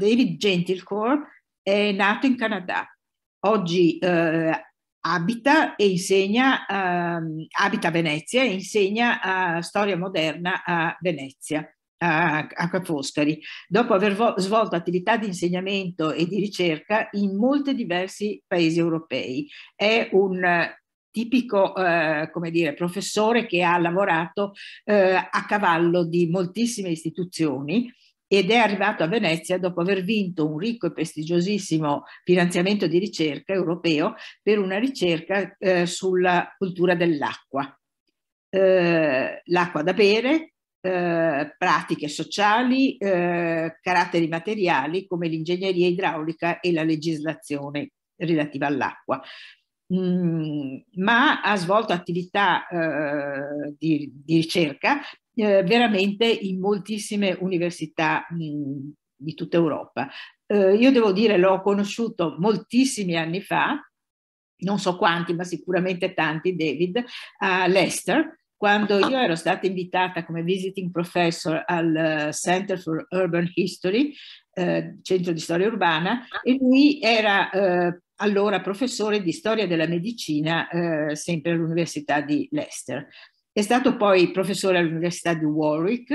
David Gentilcore è nato in Canada. Oggi eh, abita e insegna, uh, abita a Venezia e insegna uh, storia moderna a Venezia, a, a Foscari, dopo aver vo- svolto attività di insegnamento e di ricerca in molti diversi paesi europei. È un tipico eh, come dire, professore che ha lavorato eh, a cavallo di moltissime istituzioni ed è arrivato a Venezia dopo aver vinto un ricco e prestigiosissimo finanziamento di ricerca europeo per una ricerca eh, sulla cultura dell'acqua. Eh, l'acqua da bere, eh, pratiche sociali, eh, caratteri materiali come l'ingegneria idraulica e la legislazione relativa all'acqua. Mm, ma ha svolto attività eh, di, di, ricerca eh, veramente in moltissime università mh, mm, di tutta Europa. Eh, io devo dire, l'ho conosciuto moltissimi anni fa, non so quanti, ma sicuramente tanti, David, a Leicester, quando io ero stata invitata come visiting professor al Center for Urban History, eh, centro di storia urbana, e lui era eh, allora professore di storia della medicina eh, sempre all'Università di Leicester. È stato poi professore all'Università di Warwick,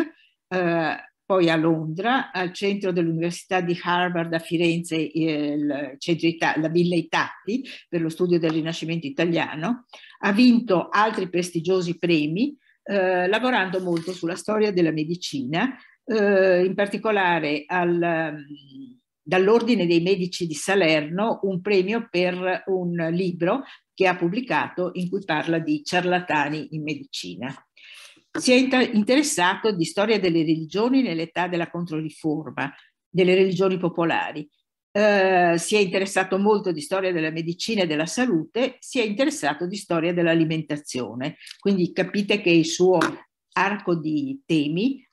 eh, poi a Londra, al centro dell'Università di Harvard a Firenze, il centro Ita- la Villa Itatti per lo studio del Rinascimento italiano. Ha vinto altri prestigiosi premi, eh, lavorando molto sulla storia della medicina, eh, in particolare al, dall'Ordine dei Medici di Salerno un premio per un libro che ha pubblicato in cui parla di ciarlatani in medicina. Si è interessato di storia delle religioni nell'età della Controriforma, delle religioni popolari. Uh, si è interessato molto di storia della medicina e della salute, si è interessato di storia dell'alimentazione. Quindi capite che il suo arco di temi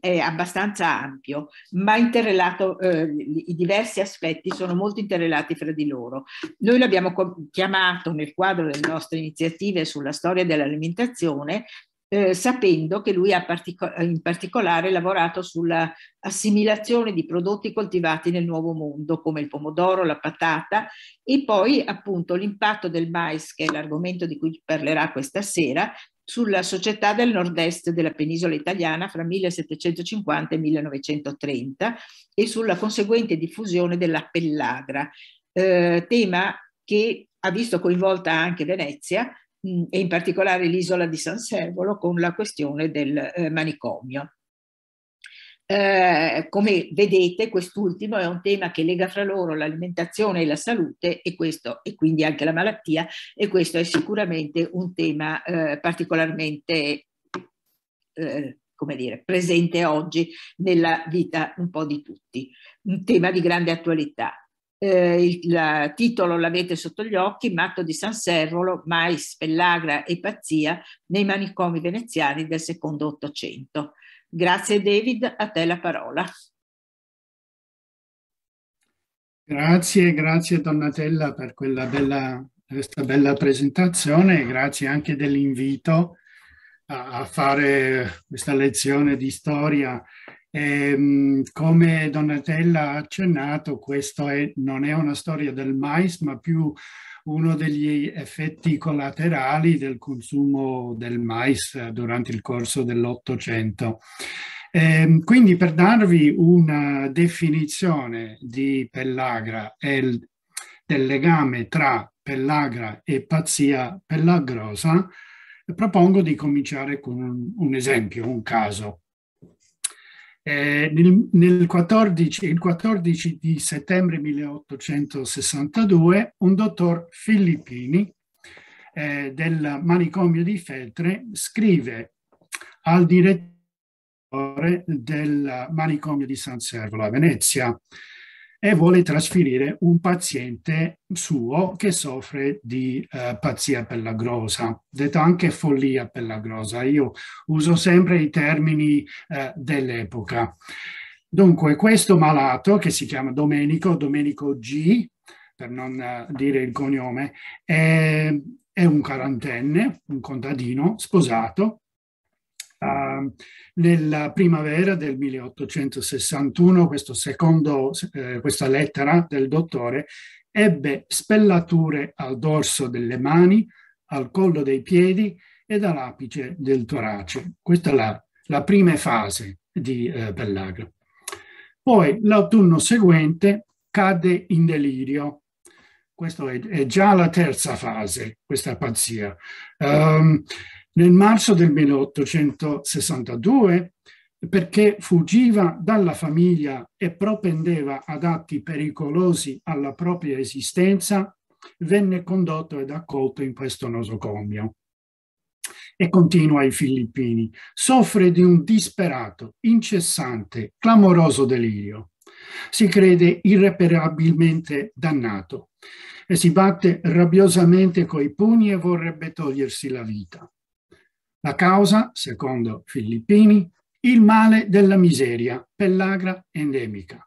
è abbastanza ampio, ma interrelato, eh, i diversi aspetti sono molto interrelati fra di loro. Noi l'abbiamo chiamato nel quadro delle nostre iniziative sulla storia dell'alimentazione eh, sapendo che lui ha partico- in particolare lavorato sulla assimilazione di prodotti coltivati nel nuovo mondo, come il pomodoro, la patata, e poi appunto l'impatto del mais, che è l'argomento di cui parlerà questa sera, sulla società del nord-est della penisola italiana fra 1750 e 1930 e sulla conseguente diffusione della pellagra, eh, tema che ha visto coinvolta anche Venezia mh, e in particolare l'isola di San Servolo con la questione del eh, manicomio. Eh, come vedete, quest'ultimo è un tema che lega fra loro l'alimentazione e la salute e, questo, e quindi anche la malattia, e questo è sicuramente un tema eh, particolarmente eh, come dire, presente oggi nella vita un po' di tutti, un tema di grande attualità. Eh, il, il, titolo l'avete sotto gli occhi, Matto di San Servolo, Mais, Pellagra e Pazzia nei manicomi veneziani del secondo Ottocento. Grazie David, a te la parola. Grazie, grazie Donatella per quella bella, questa bella presentazione, grazie anche dell'invito a, a fare questa lezione di storia. E, ehm, come Donatella ha accennato, questa non è una storia del mais, ma più uno degli effetti collaterali del consumo del mais durante il corso dell'Ottocento. Eh, quindi per darvi una definizione di pellagra e del legame tra pellagra e pazzia pellagrosa, propongo di cominciare con un esempio, un caso. Eh, nel, nel 14, il 14 di settembre 1862 un dottor Filippini eh, del manicomio di Feltre scrive al direttore del manicomio di San Servolo a Venezia e vuole trasferire un paziente suo che soffre di eh, pazzia pellagrosa, detto anche follia pellagrosa. Io uso sempre i termini eh, dell'epoca. Dunque, questo malato, che si chiama Domenico, Domenico G, per non uh, dire il cognome, è, è un quarantenne, un contadino, sposato, Uh, nella primavera del 1861, secondo, eh, questa lettera del dottore ebbe spellature al dorso delle mani, al collo dei piedi e dall'apice del torace. Questa è la, la prima fase di eh, Pellagra. Poi l'autunno seguente cade in delirio. Questa è, è, già la terza fase, questa pazzia. Um, nel marzo del 1862, perché fuggiva dalla famiglia e propendeva ad atti pericolosi alla propria esistenza, venne condotto ed accolto in questo nosocomio. E continua ai Filippini. Soffre di un disperato, incessante, clamoroso delirio. Si crede irreparabilmente dannato e si batte rabbiosamente coi pugni e vorrebbe togliersi la vita. La causa, secondo Filippini, il male della miseria, pellagra endemica.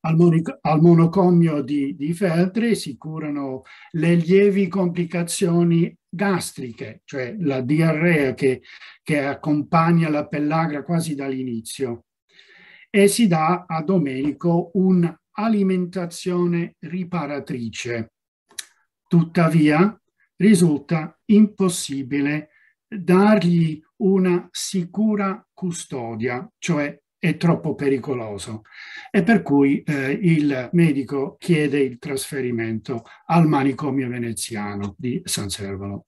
Al, al monocomio di, di Feltre si curano le lievi complicazioni gastriche, cioè la diarrea che, che accompagna la pellagra quasi dall'inizio, e si dà a Domenico un'alimentazione riparatrice. Tuttavia, risulta impossibile dargli una sicura custodia, cioè è troppo pericoloso e per cui eh, il medico chiede il trasferimento al manicomio veneziano di San Servolo.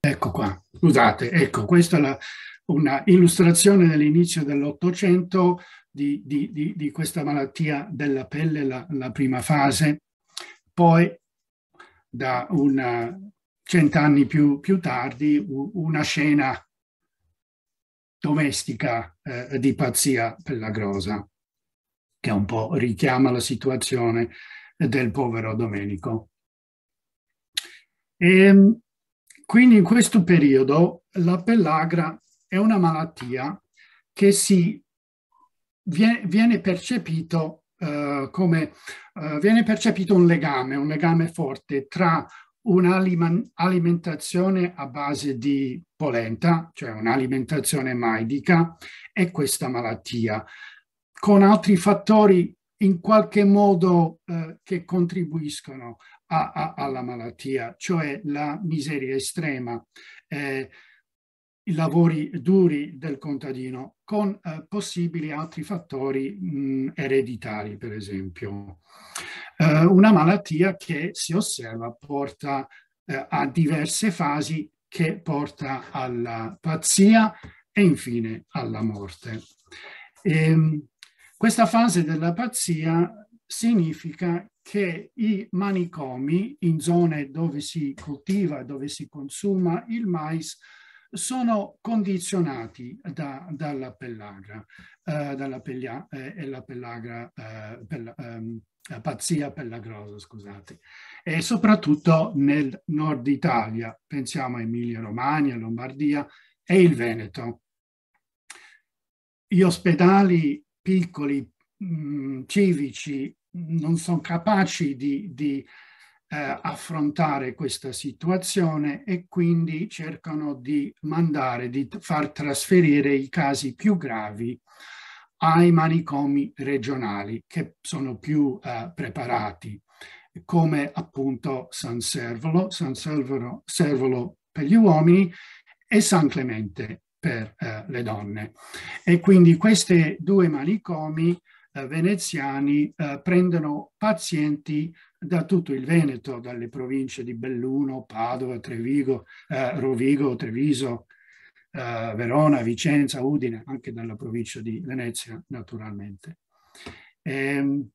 Ecco qua, scusate, ecco, questa è la, una illustrazione dell'inizio dell'Ottocento di, di, di, di, questa malattia della pelle, la, la prima fase. Poi da cent'anni più, più, tardi una scena domestica eh, di pazzia pellagrosa che un po' richiama la situazione del povero Domenico. E, ehm, quindi in questo periodo la pellagra è una malattia che si viene, viene percepito uh, come uh, viene percepito un legame, un legame forte tra un'alimentazione a base di polenta, cioè un'alimentazione maidica, e questa malattia, con altri fattori in qualche modo eh, che contribuiscono a, a, alla malattia, cioè la miseria estrema, eh, i lavori duri del contadino con eh, possibili altri fattori mh, ereditari, per esempio. Eh, una malattia che si osserva porta eh, a diverse fasi che porta alla pazzia e infine alla morte. E, ehm, questa fase della pazzia significa che i manicomi in zone dove si coltiva, dove si consuma il mais, sono condizionati da, dalla pellagra, eh, dalla peglia, eh, e la pellagra, eh, pella, ehm, pazzia pellagrosa, scusate. E soprattutto nel nord Italia, pensiamo a Emilia Romagna, Lombardia e il Veneto. Gli ospedali piccoli, mh, mm, civici, non sono capaci di, di eh, affrontare questa situazione e quindi cercano di mandare, di far trasferire i casi più gravi ai manicomi regionali che sono più eh, preparati, come appunto San Servolo, San Servolo, Servolo per gli uomini e San Clemente per eh, le donne. E quindi questi due manicomi eh, veneziani eh, prendono pazienti da tutto il Veneto, dalle province di Belluno, Padova, Trevigo, eh, Rovigo, Treviso, eh, Verona, Vicenza, Udine, anche dalla provincia di Venezia naturalmente. E, ehm,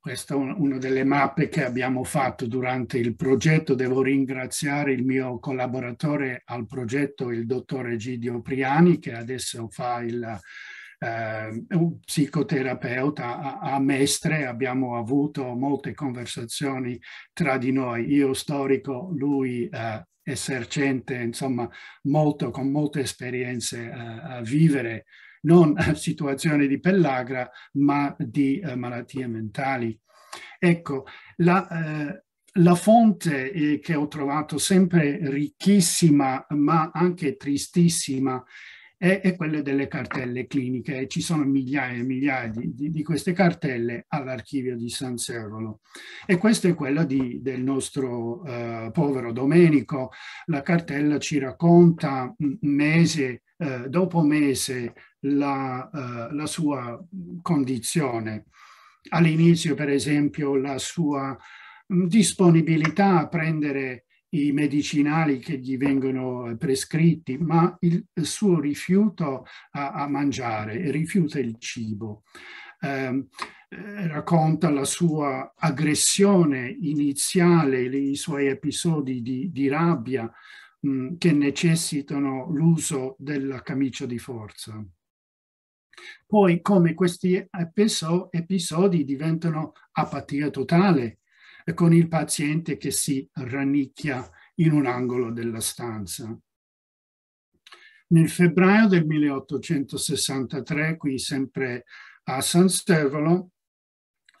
questa è una delle mappe che abbiamo fatto durante il progetto. Devo ringraziare il mio collaboratore al progetto, il dottor Egidio Priani, che adesso fa il, eh, un psicoterapeuta a, a, Mestre, abbiamo avuto molte conversazioni tra di noi, io storico, lui eh, esercente, insomma, molto, con molte esperienze eh, a vivere non situazioni di pellagra, ma di eh, malattie mentali. Ecco, la, eh, la fonte eh, che ho trovato sempre ricchissima, ma anche tristissima, è, è quella delle cartelle cliniche. Ci sono migliaia e migliaia di, di, di queste cartelle all'archivio di San Servolo. E questa è quella di, del nostro uh, povero Domenico. La cartella ci racconta mese uh, dopo mese la, uh, la sua condizione. All'inizio, per esempio, la sua disponibilità a prendere i medicinali che gli vengono prescritti, ma il suo rifiuto a, a mangiare, rifiuta il cibo. Ehm, eh, racconta la sua aggressione iniziale, i suoi episodi di, di rabbia mh, mm, che necessitano l'uso della camicia di forza. Poi come questi episodi diventano apatia totale, con il paziente che si rannicchia in un angolo della stanza. Nel febbraio del 1863, qui sempre a San Stefano,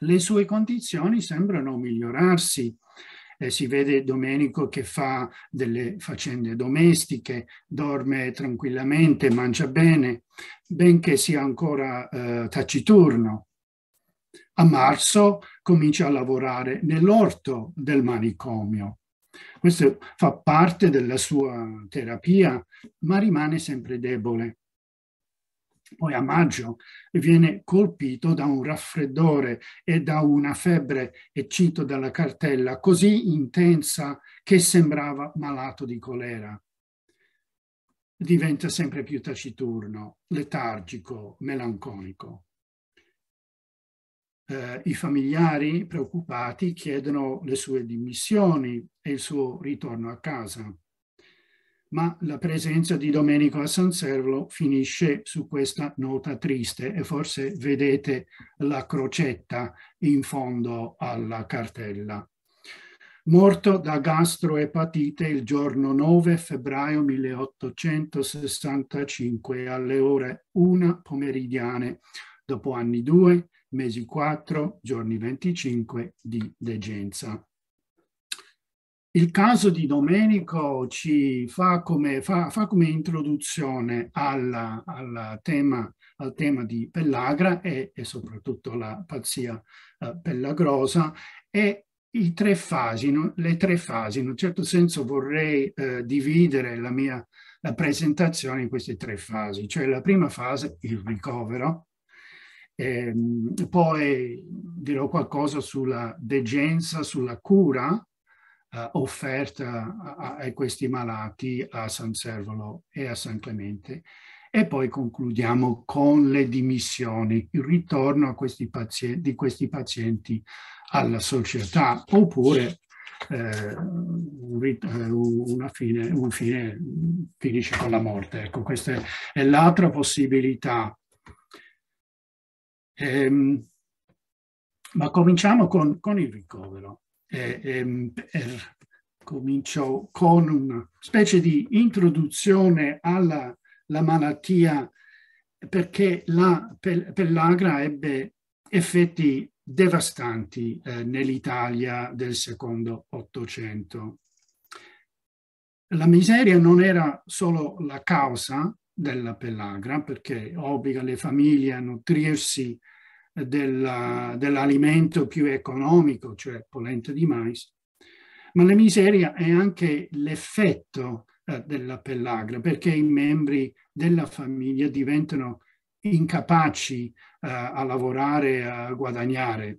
le sue condizioni sembrano migliorarsi. Eh, si vede Domenico che fa delle faccende domestiche, dorme tranquillamente, mangia bene, benché sia ancora eh, taciturno. A marzo comincia a lavorare nell'orto del manicomio. Questo fa parte della sua terapia, ma rimane sempre debole. Poi a maggio viene colpito da un raffreddore e da una febbre, e cito dalla cartella, così intensa che sembrava malato di colera. Diventa sempre più taciturno, letargico, melanconico eh, i familiari preoccupati chiedono le sue dimissioni e il suo ritorno a casa. Ma la presenza di Domenico a San Servo finisce su questa nota triste e forse vedete la crocetta in fondo alla cartella. Morto da gastroepatite il giorno 9 febbraio 1865 alle ore 1 pomeridiane, dopo anni due mesi 4, giorni 25 di degenza. Il caso di Domenico ci fa come, fa, fa come introduzione alla, alla tema, al tema di Pellagra e, e soprattutto la pazzia uh, pellagrosa e i tre fasi, no? le tre fasi. In un certo senso vorrei uh, dividere la mia la presentazione in queste tre fasi, cioè la prima fase, il ricovero, eh, poi dirò qualcosa sulla degenza, sulla cura eh, offerta a, a, questi malati a San Servolo e a San Clemente. E poi concludiamo con le dimissioni, il ritorno questi pazienti, di questi pazienti alla società, oppure eh, una fine, un fine finisce con la morte. Ecco, questa è l'altra possibilità Ehm, ma cominciamo con, con il ricovero. Eh, ehm, per, comincio con una specie di introduzione alla malattia perché la pellagra ebbe effetti devastanti eh, nell'Italia del secondo Ottocento. La miseria non era solo la causa della pellagra perché obbliga le famiglie a nutrirsi della, dell'alimento più economico, cioè polenta di mais, ma la miseria è anche l'effetto eh, della pellagra perché i membri della famiglia diventano incapaci eh, a lavorare, a guadagnare.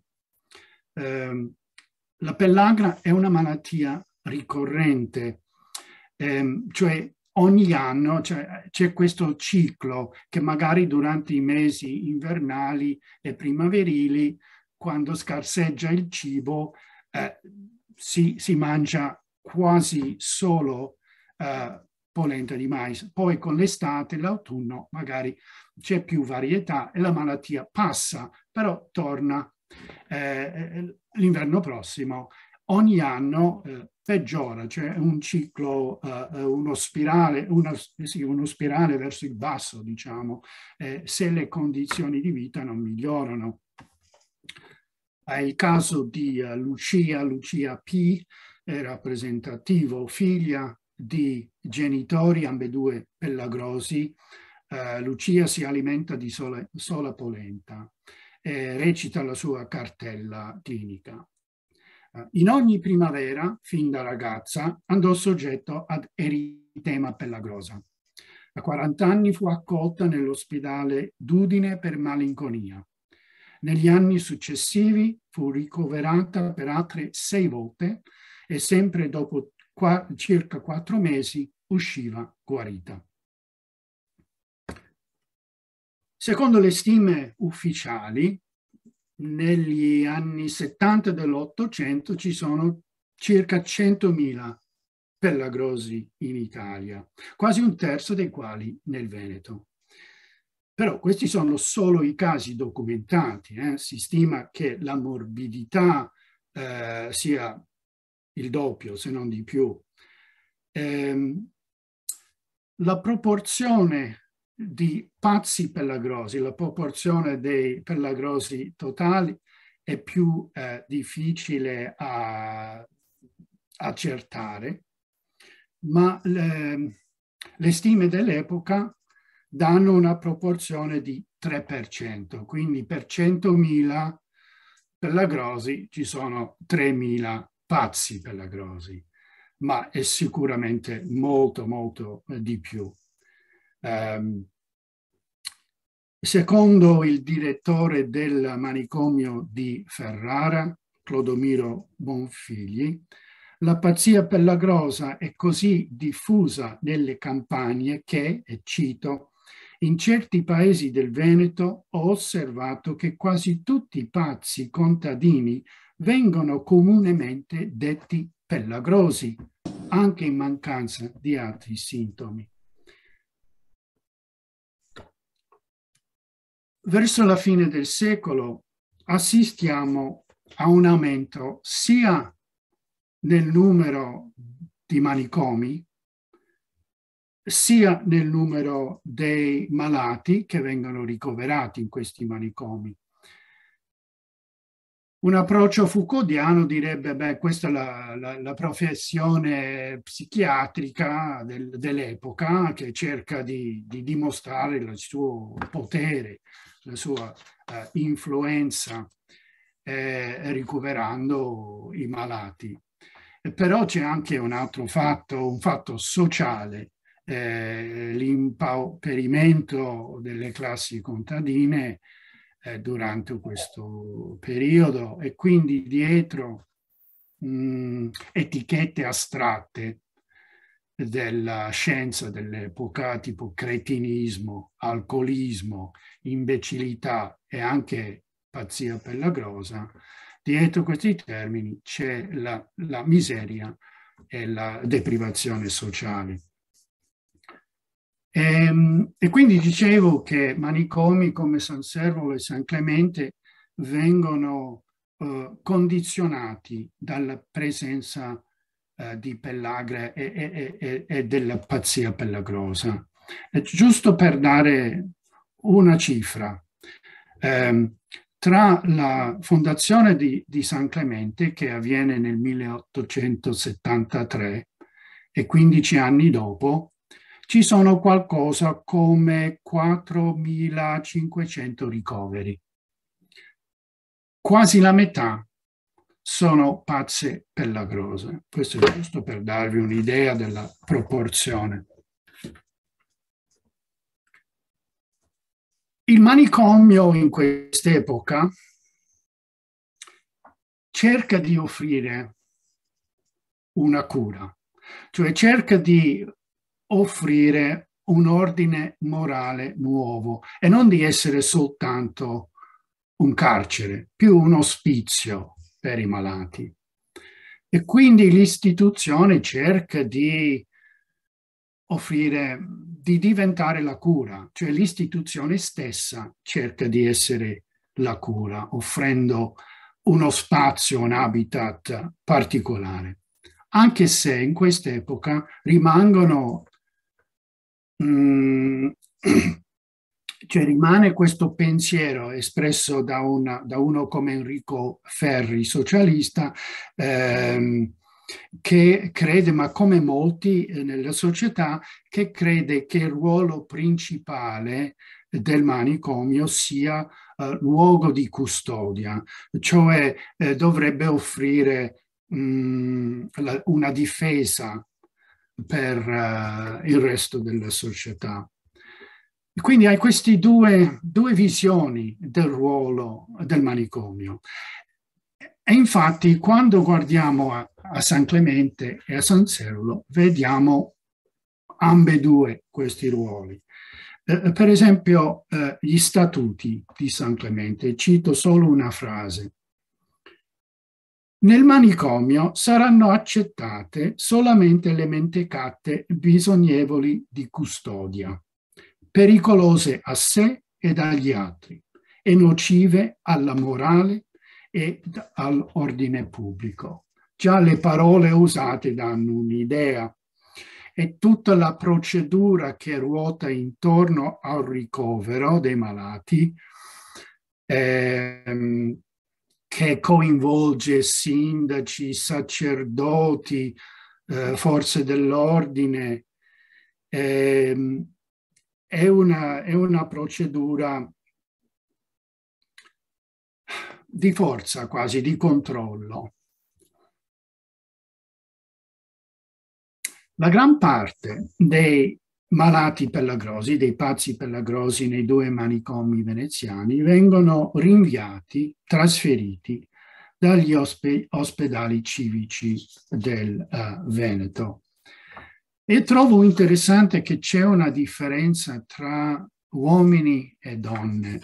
Eh, la pellagra è una malattia ricorrente, ehm, cioè ogni anno cioè, c'è questo ciclo che magari durante i mesi invernali e primaverili, quando scarseggia il cibo, eh, si, si, mangia quasi solo eh, polenta di mais. Poi con l'estate, l'autunno, magari c'è più varietà e la malattia passa, però torna eh, l'inverno prossimo. Ogni anno eh, peggiora, cioè un ciclo, uh, uno, spirale, una, sì, uno spirale verso il basso, diciamo, eh, se le condizioni di vita non migliorano. È il caso di Lucia, Lucia P, è rappresentativo, figlia di genitori ambedue pellagrosi. Uh, Lucia si alimenta di sola, sola polenta recita la sua cartella clinica. Uh, in ogni primavera, fin da ragazza, andò soggetto ad eritema pellagrosa. A 40 anni fu accolta nell'ospedale d'Udine per malinconia. Negli anni successivi fu ricoverata per altre sei volte e sempre dopo qua, circa quattro mesi usciva guarita. Secondo le stime ufficiali, negli anni 70 dell'Ottocento ci sono circa 100.000 pellagrosi in Italia, quasi un terzo dei quali nel Veneto. Però questi sono solo i casi documentati. Eh? Si stima che la morbidità eh, sia il doppio, se non di più. Eh, la proporzione di pazzi pellagrosi, la proporzione dei pellagrosi totali è più eh, difficile a accertare, ma le, le stime dell'epoca danno una proporzione di 3%, quindi per 100.000 pellagrosi ci sono 3.000 pazzi pellagrosi, ma è sicuramente molto, molto eh, di più. Um, secondo il direttore del manicomio di Ferrara, Clodomiro Bonfigli, la pazzia pellagrosa è così diffusa nelle campagne che, e cito, in certi paesi del Veneto ho osservato che quasi tutti i pazzi contadini vengono comunemente detti pellagrosi, anche in mancanza di altri sintomi. Verso la fine del secolo assistiamo a un aumento sia nel numero di manicomi, sia nel numero dei malati che vengono ricoverati in questi manicomi. Un approccio Foucauldiano direbbe, beh, questa è la, la, la professione psichiatrica del, dell'epoca che cerca di, di, dimostrare il suo potere, la sua uh, influenza, eh, ricoverando i malati. E però c'è anche un altro fatto, un fatto sociale, eh, l'impauperimento delle classi contadine eh, durante questo periodo e quindi dietro mh, etichette astratte della scienza dell'epoca, tipo cretinismo, alcolismo, imbecillità e anche pazzia pellagrosa, dietro questi termini c'è la, la miseria e la deprivazione sociale. E, ehm, e, quindi dicevo che manicomi come San Servolo e San Clemente vengono uh, condizionati dalla presenza uh, di pellagre e, e, e, della pazzia pellagrosa. Giusto per dare una cifra, um, tra la fondazione di, di San Clemente, che avviene nel 1873, e 15 anni dopo, ci sono qualcosa come 4.500 ricoveri. Quasi la metà sono pazze pellagrose. Questo è giusto per darvi un'idea della proporzione. Il manicomio in quest'epoca cerca di offrire una cura, cioè cerca di offrire un ordine morale nuovo e non di essere soltanto un carcere, più un ospizio per i malati. E quindi l'istituzione cerca di offrire, di diventare la cura, cioè l'istituzione stessa cerca di essere la cura, offrendo uno spazio, un habitat particolare, anche se in quest'epoca rimangono Mm, Cioè rimane questo pensiero espresso da, una, da uno come Enrico Ferri, socialista, ehm, che crede, ma come molti eh, nella società, che crede che il ruolo principale del manicomio sia uh, luogo di custodia, cioè eh, dovrebbe offrire mh, mm, la, una difesa per uh, il resto della società. Quindi hai queste due, due visioni del ruolo del manicomio. E infatti quando guardiamo a, a San Clemente e a San Serolo vediamo ambedue questi ruoli. Eh, per esempio, eh, gli statuti di San Clemente, cito solo una frase. Nel manicomio saranno accettate solamente le mentecate bisognevoli di custodia, pericolose a sé ed agli altri e nocive alla morale e all'ordine pubblico. Già le parole usate danno un'idea e tutta la procedura che ruota intorno al ricovero dei malati ehm, che coinvolge sindaci, sacerdoti, eh, forze dell'ordine, eh, è, una, è una procedura di forza quasi, di controllo. La gran parte dei malati pellagrosi, dei pazzi pellagrosi nei due manicomi veneziani, vengono rinviati, trasferiti dagli ospe- ospedali civici del uh, Veneto. E trovo interessante che c'è una differenza tra uomini e donne,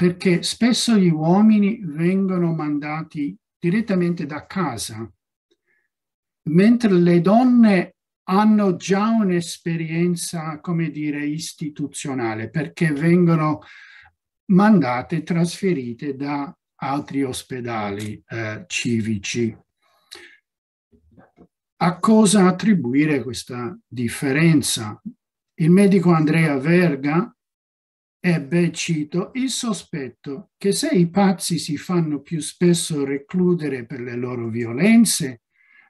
perché spesso gli uomini vengono mandati direttamente da casa, mentre le donne hanno già un'esperienza, come dire, istituzionale, perché vengono mandate, trasferite da altri ospedali eh, civici. A cosa attribuire questa differenza? Il medico Andrea Verga ebbe, cito, il sospetto che se i pazzi si fanno più spesso recludere per le loro violenze,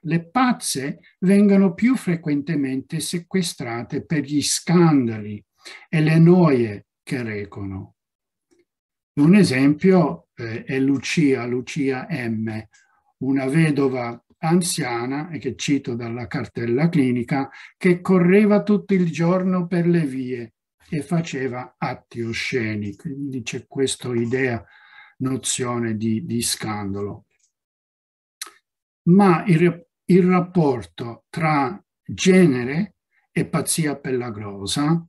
le pazze vengono più frequentemente sequestrate per gli scandali e le noie che recono. Un esempio eh, è Lucia, Lucia M., una vedova anziana, e che cito dalla cartella clinica, che correva tutto il giorno per le vie e faceva atti osceni. Quindi c'è questa idea, nozione di, di scandalo. Ma il, il rapporto tra genere e pazzia pellagrosa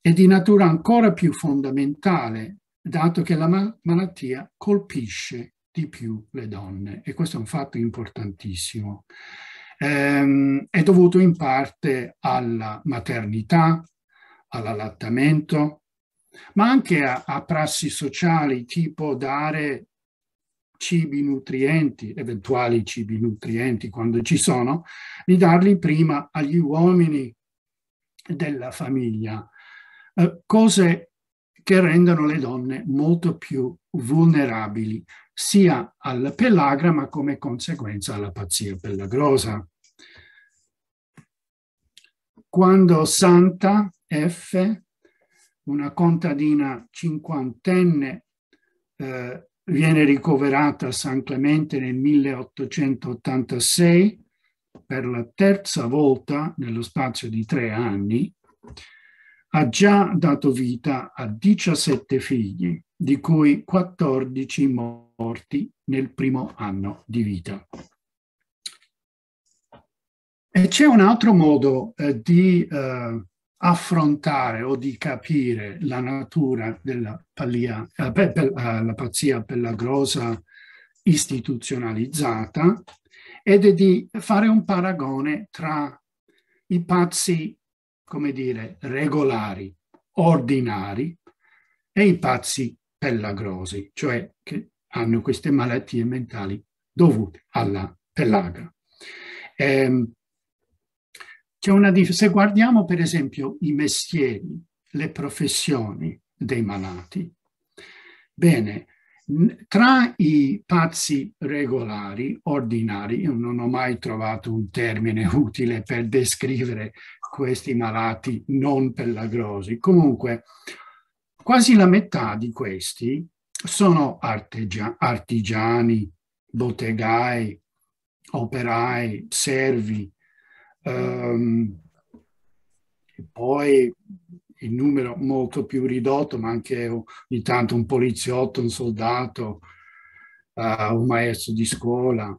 è di natura ancora più fondamentale, dato che la malattia colpisce di più le donne e questo è un fatto importantissimo. Ehm, è dovuto in parte alla maternità, all'allattamento, ma anche a, a prassi sociali tipo dare cibi nutrienti, eventuali cibi nutrienti quando ci sono, di darli prima agli uomini della famiglia, eh, cose che rendono le donne molto più vulnerabili sia al pellagra ma come conseguenza alla pazzia pellagrosa. Quando Santa F, una contadina cinquantenne, eh, viene ricoverata a San Clemente nel 1886 per la terza volta nello spazio di tre anni, ha già dato vita a 17 figli, di cui 14 morti nel primo anno di vita. E c'è un altro modo eh, di eh, affrontare o di capire la natura della palia, eh, per, per, eh, la pazzia pellagrosa istituzionalizzata ed è di fare un paragone tra i pazzi, come dire, regolari, ordinari e i pazzi pellagrosi, cioè che hanno queste malattie mentali dovute alla pellagra. Eh, una se guardiamo per esempio i mestieri, le professioni, dei malati. Bene, tra i pazzi regolari, ordinari, io non ho mai trovato un termine utile per descrivere questi malati non pellagrosi. Comunque, quasi la metà di questi sono artigia- artigiani, bottegai, operai, servi, um, poi il numero molto più ridotto, ma anche ogni tanto un poliziotto, un soldato, uh, un maestro di scuola.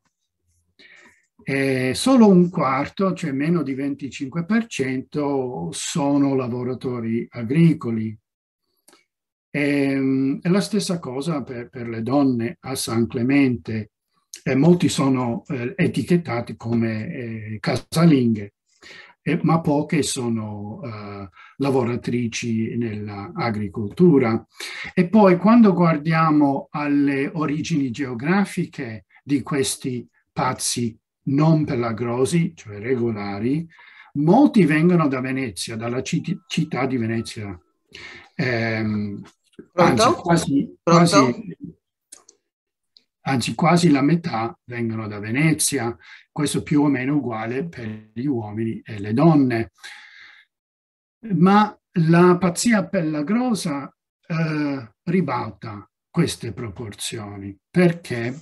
E solo un quarto, cioè meno di 25%, sono lavoratori agricoli. E, ehm, è la stessa cosa per, per le donne a San Clemente. E molti sono eh, etichettati come eh, casalinghe eh, ma poche sono uh, lavoratrici nell'agricoltura. E poi quando guardiamo alle origini geografiche di questi pazzi non pelagrosi, cioè regolari, molti vengono da Venezia, dalla città di Venezia. Eh, anzi, quasi, quasi, anzi quasi la metà vengono da Venezia, questo più o meno uguale per gli uomini e le donne. Ma la pazzia pellagrosa eh, ribalta queste proporzioni perché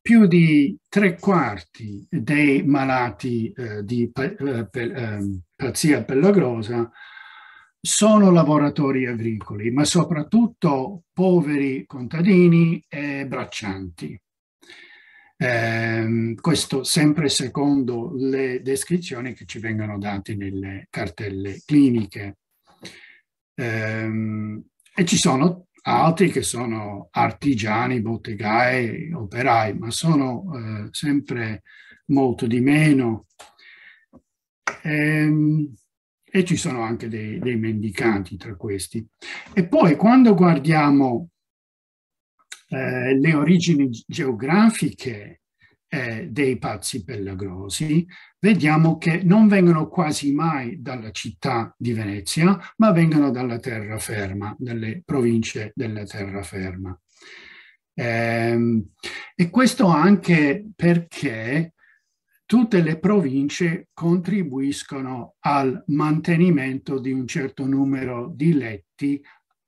più di tre quarti dei malati eh, di eh, ehm, pazzia pellagrosa sono lavoratori agricoli, ma soprattutto poveri contadini e braccianti. Eh, questo sempre secondo le descrizioni che ci vengono date nelle cartelle cliniche. Eh, e ci sono altri che sono artigiani, bottegai, operai, ma sono eh, sempre molto di meno. E ci sono anche dei, dei mendicanti tra questi. E poi quando guardiamo eh, le origini geografiche eh, dei pazzi pellagrosi, vediamo che non vengono quasi mai dalla città di Venezia, ma vengono dalla terraferma, dalle province della terraferma. Eh, e questo anche perché tutte le province contribuiscono al mantenimento di un certo numero di letti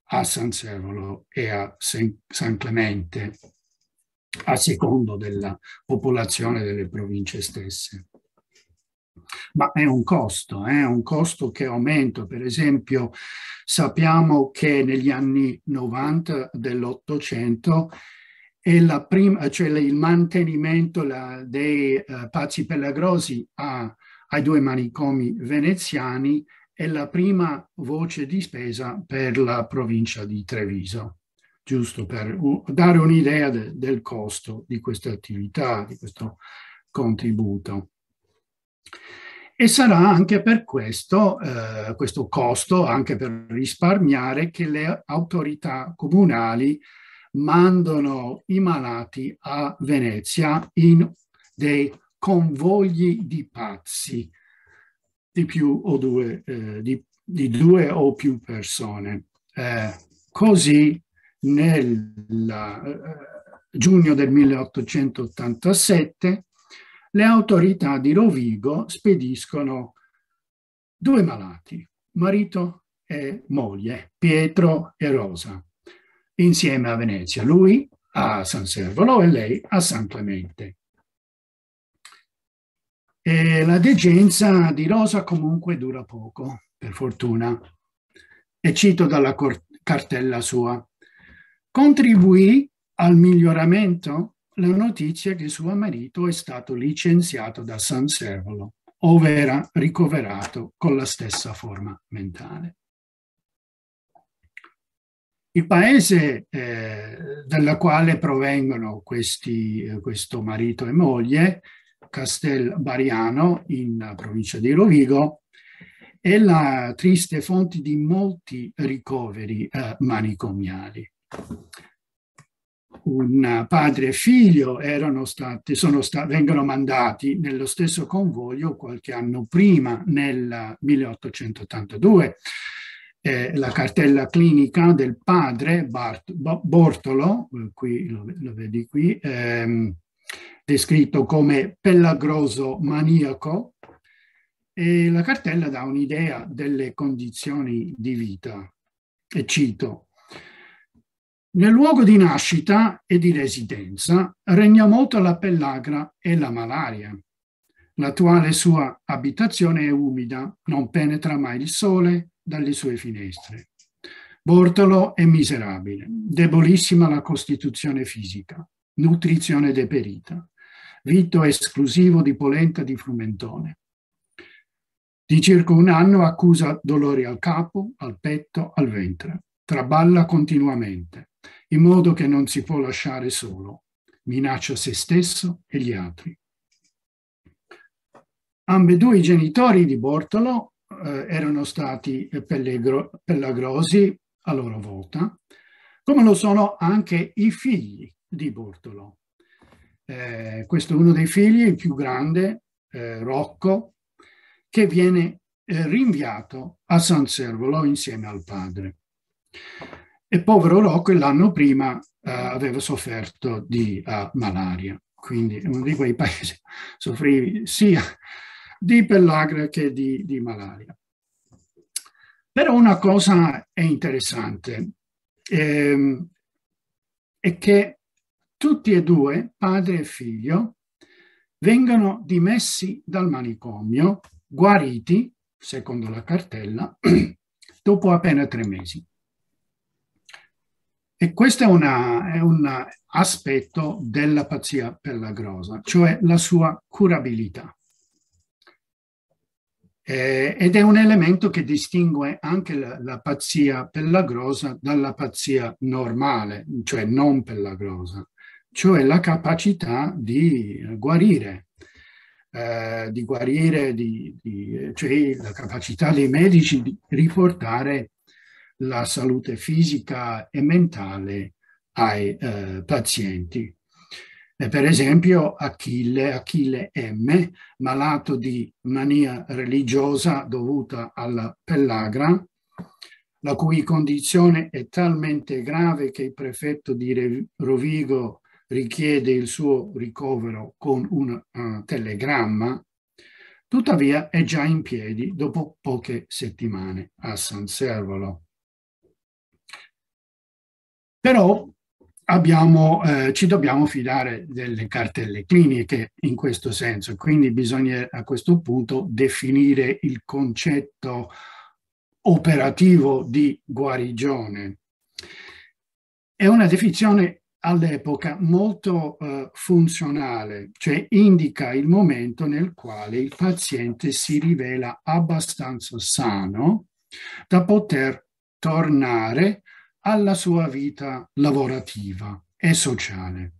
a San Servolo e a San Clemente, a secondo della popolazione delle province stesse. Ma è un costo, è eh? un costo che aumenta. Per esempio, sappiamo che negli anni 90 dell'Ottocento prima, cioè il mantenimento la, dei uh, pazzi pelagrosi a, ai due manicomi veneziani è la prima voce di spesa per la provincia di Treviso, giusto per dare un'idea de, del costo di questa attività, di questo contributo. E sarà anche per questo, eh, questo costo, anche per risparmiare, che le autorità comunali mandano i malati a Venezia in dei convogli di pazzi di più o due, eh, di, di, due o più persone. Eh, così nel eh, giugno del 1887 le autorità di Rovigo spediscono due malati, marito e moglie, Pietro e Rosa insieme a Venezia, lui a San Servolo e lei a San Clemente. E la degenza di Rosa comunque dura poco, per fortuna. E cito dalla cartella sua. Contribuì al miglioramento la notizia che suo marito è stato licenziato da San Servolo, ove era ricoverato con la stessa forma mentale. Il paese eh, dalla quale provengono questi, eh, questo marito e moglie, Castel Bariano, in provincia di Rovigo, è la triste fonte di molti ricoveri eh, manicomiali. Un padre e figlio stati, sono sta, vengono mandati nello stesso convoglio qualche anno prima, nel 1882, eh, la cartella clinica del padre Bart, Bortolo, qui lo, lo vedi qui, ehm, descritto come pellagroso maniaco, e la cartella dà un'idea delle condizioni di vita. E cito, nel luogo di nascita e di residenza regna molto la pellagra e la malaria. L'attuale sua abitazione è umida, non penetra mai il sole dalle sue finestre. Bortolo è miserabile, debolissima la costituzione fisica, nutrizione deperita, vito esclusivo di polenta di frumentone. Di circa un anno accusa dolori al capo, al petto, al ventre. Traballa continuamente, in modo che non si può lasciare solo. Minaccia se stesso e gli altri. Ambedue i genitori di Bortolo eh, erano stati pellegro, pellagrosi a loro volta, come lo sono anche i figli di Bortolo. Eh, questo è uno dei figli, il più grande, eh, Rocco, che viene eh, rinviato a San Servolo insieme al padre. E povero Rocco l'anno prima eh, aveva sofferto di uh, malaria, quindi uno di quei paesi soffrivi sia di pellagra che di, di malaria. Però una cosa è interessante, ehm, è che tutti e due, padre e figlio, vengono dimessi dal manicomio, guariti, secondo la cartella, dopo appena tre mesi. E questo è, una, è un aspetto della pazzia pellagrosa, cioè la sua curabilità. Eh, ed è un elemento che distingue anche la, la, pazzia pellagrosa dalla pazzia normale, cioè non pellagrosa, cioè la capacità di guarire, eh, di guarire, di, di, cioè la capacità dei medici di riportare la salute fisica e mentale ai eh, pazienti. E per esempio Achille, Achille M, malato di mania religiosa dovuta alla pellagra, la cui condizione è talmente grave che il prefetto di Rovigo richiede il suo ricovero con un uh, telegramma, tuttavia è già in piedi dopo poche settimane a San Servolo. Però abbiamo, eh, ci dobbiamo fidare delle cartelle cliniche in questo senso, quindi bisogna a questo punto definire il concetto operativo di guarigione. È una definizione all'epoca molto uh, funzionale, cioè indica il momento nel quale il paziente si rivela abbastanza sano da poter tornare alla sua vita lavorativa e sociale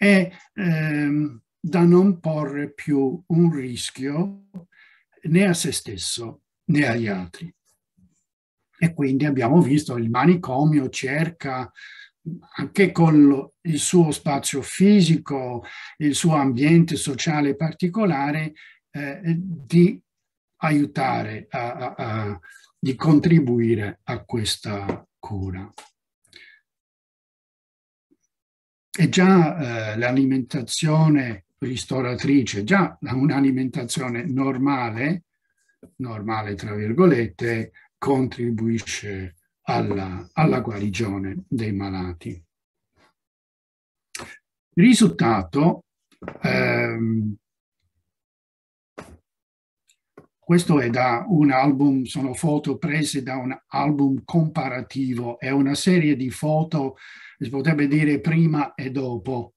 e ehm, da non porre più un rischio né a se stesso né agli altri. E quindi abbiamo visto il manicomio cerca anche con il suo spazio fisico, il suo ambiente sociale particolare, eh, di aiutare, a, a, a, di contribuire a questa cura. E già eh, l'alimentazione ristoratrice, già un'alimentazione normale, normale tra virgolette, contribuisce alla, alla guarigione dei malati. Il risultato ehm, Questo è da un album, sono foto prese da un album comparativo, è una serie di foto, si potrebbe dire prima e dopo,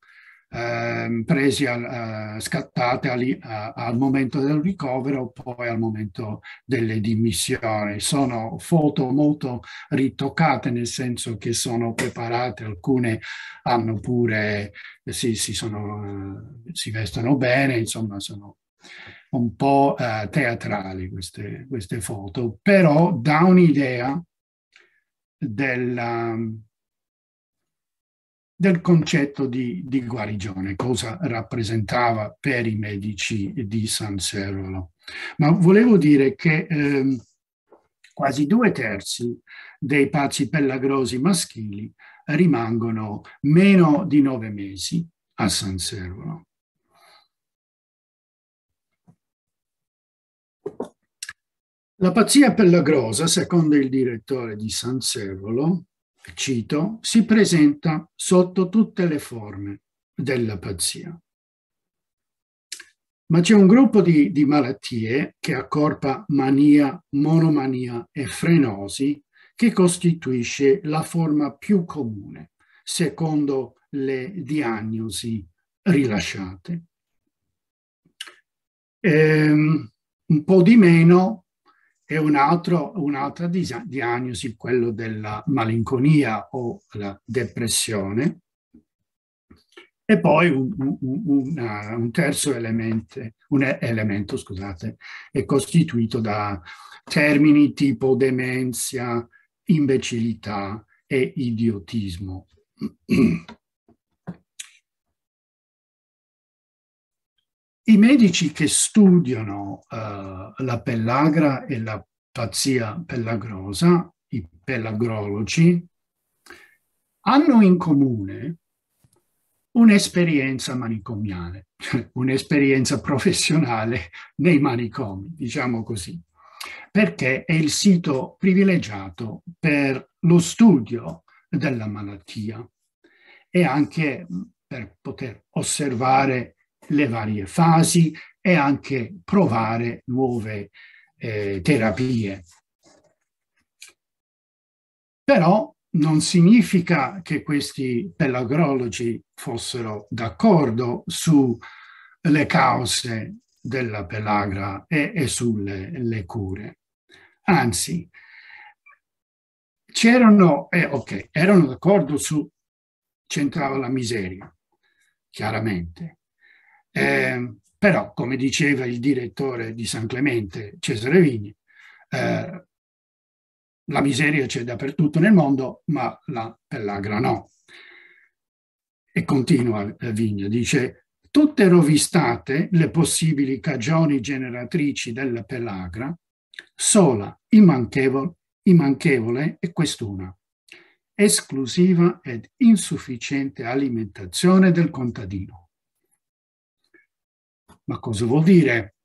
eh, presi al, uh, scattate al, al momento del ricovero, poi al momento delle dimissioni. Sono foto molto ritoccate, nel senso che sono preparate, alcune hanno pure, si, si, sono, uh, si vestono bene, insomma sono un po' eh, teatrali queste, queste, foto, però dà un'idea del, del concetto di, di, guarigione, cosa rappresentava per i medici di San Servolo. Ma volevo dire che eh, quasi due terzi dei pazzi pellagrosi maschili rimangono meno di nove mesi a San Servolo. La pazzia pellagrosa, secondo il direttore di San Servolo, cito, si presenta sotto tutte le forme della pazzia. Ma c'è un gruppo di, di malattie che accorpa mania, monomania e frenosi che costituisce la forma più comune, secondo le diagnosi rilasciate. Ehm, un po' di meno è un un'altra diagnosi, quello della malinconia o la depressione, e poi un, un, un terzo elemento, elemento scusate, è costituito da termini tipo demenza, imbecillità e idiotismo. I medici che studiano uh, la pellagra e la pazzia pellagrosa, i pellagrologi, hanno in comune un'esperienza manicomiale, un'esperienza professionale nei manicomi, diciamo così, perché è il sito privilegiato per lo studio della malattia e anche per poter osservare le varie fasi e anche provare nuove eh, terapie. Però non significa che questi pelagrologi fossero d'accordo sulle cause della pelagra e, e sulle cure. Anzi, c'erano, eh, ok, erano d'accordo su c'entrava la miseria, chiaramente. Eh, però, come diceva il direttore di San Clemente, Cesare Vigni, eh, la miseria c'è dappertutto nel mondo, ma la pellagra no. E continua Vigna, dice, tutte rovistate le possibili cagioni generatrici della pellagra, sola, immanchevole, immanchevole è quest'una, esclusiva ed insufficiente alimentazione del contadino. Ma cosa vuol dire?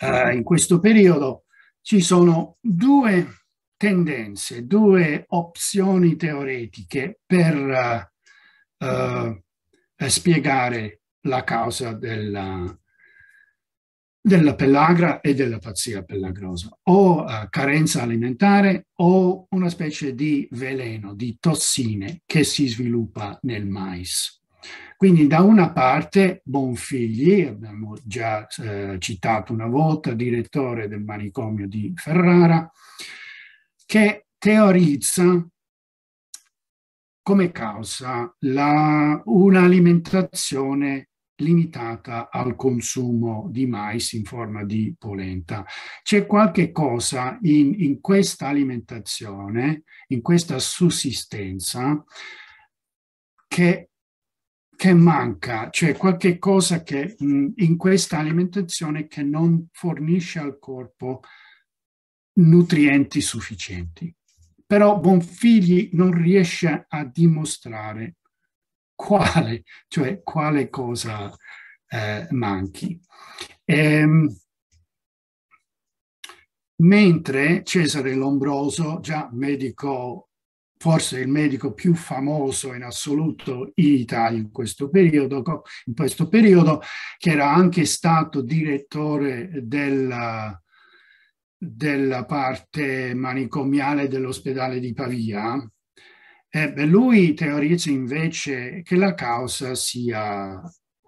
Uh, in questo periodo ci sono due tendenze, due opzioni teoretiche per uh, uh, spiegare la causa della, della pellagra e della pazzia pellagrosa, o uh, carenza alimentare o una specie di veleno, di tossine che si sviluppa nel mais. Quindi da una parte Bonfigli, abbiamo già eh, citato una volta, direttore del manicomio di Ferrara, che teorizza come causa un'alimentazione limitata al consumo di mais in forma di polenta. C'è qualche cosa in, in questa alimentazione, in questa sussistenza, che, che manca, cioè qualche cosa che mh, in questa alimentazione che non fornisce al corpo nutrienti sufficienti. Però Bonfigli non riesce a dimostrare quale, cioè quale cosa eh, manchi. Ehm, mentre Cesare Lombroso, già medico, forse il medico più famoso in assoluto in Italia in questo periodo, in questo periodo che era anche stato direttore della della parte manicomiale dell'ospedale di Pavia, eh, lui teorizza invece che la causa sia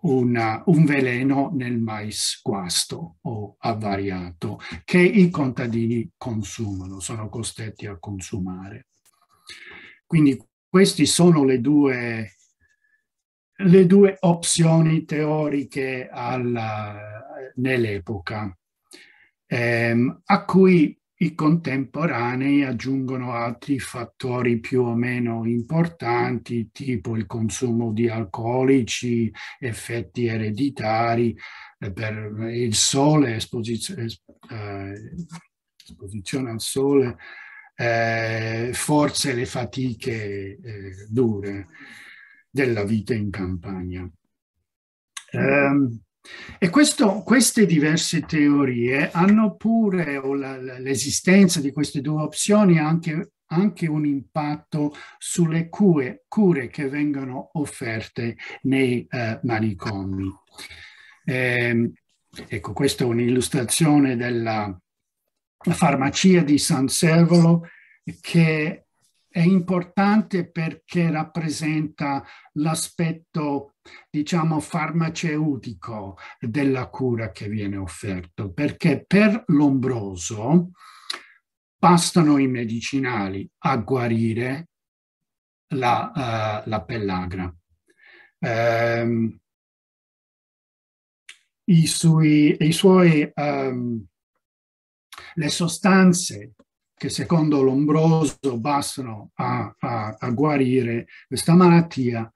una, un veleno nel mais guasto o avvariato che i contadini consumano, sono costretti a consumare. Quindi queste sono le due, le due opzioni teoriche nell'epoca ehm, a cui i contemporanei aggiungono altri fattori più o meno importanti, tipo il consumo di alcolici, effetti ereditari, eh, per il sole, esposizione, eh, esposizione al sole, eh, forse le fatiche eh, dure della vita in campagna. Um, e questo, queste diverse teorie hanno pure, o l'esistenza di queste due opzioni, anche, anche un impatto sulle cure, cure che vengono offerte nei eh, manicomi. Eh, ecco, questa è un'illustrazione della farmacia di San Servolo che è importante perché rappresenta l'aspetto, diciamo, farmaceutico della cura che viene offerto, perché per l'ombroso bastano i medicinali a guarire la, uh, la pellagra. Um, i, sui, i suoi, um, le sostanze che secondo Lombroso bastano a, a, a guarire questa malattia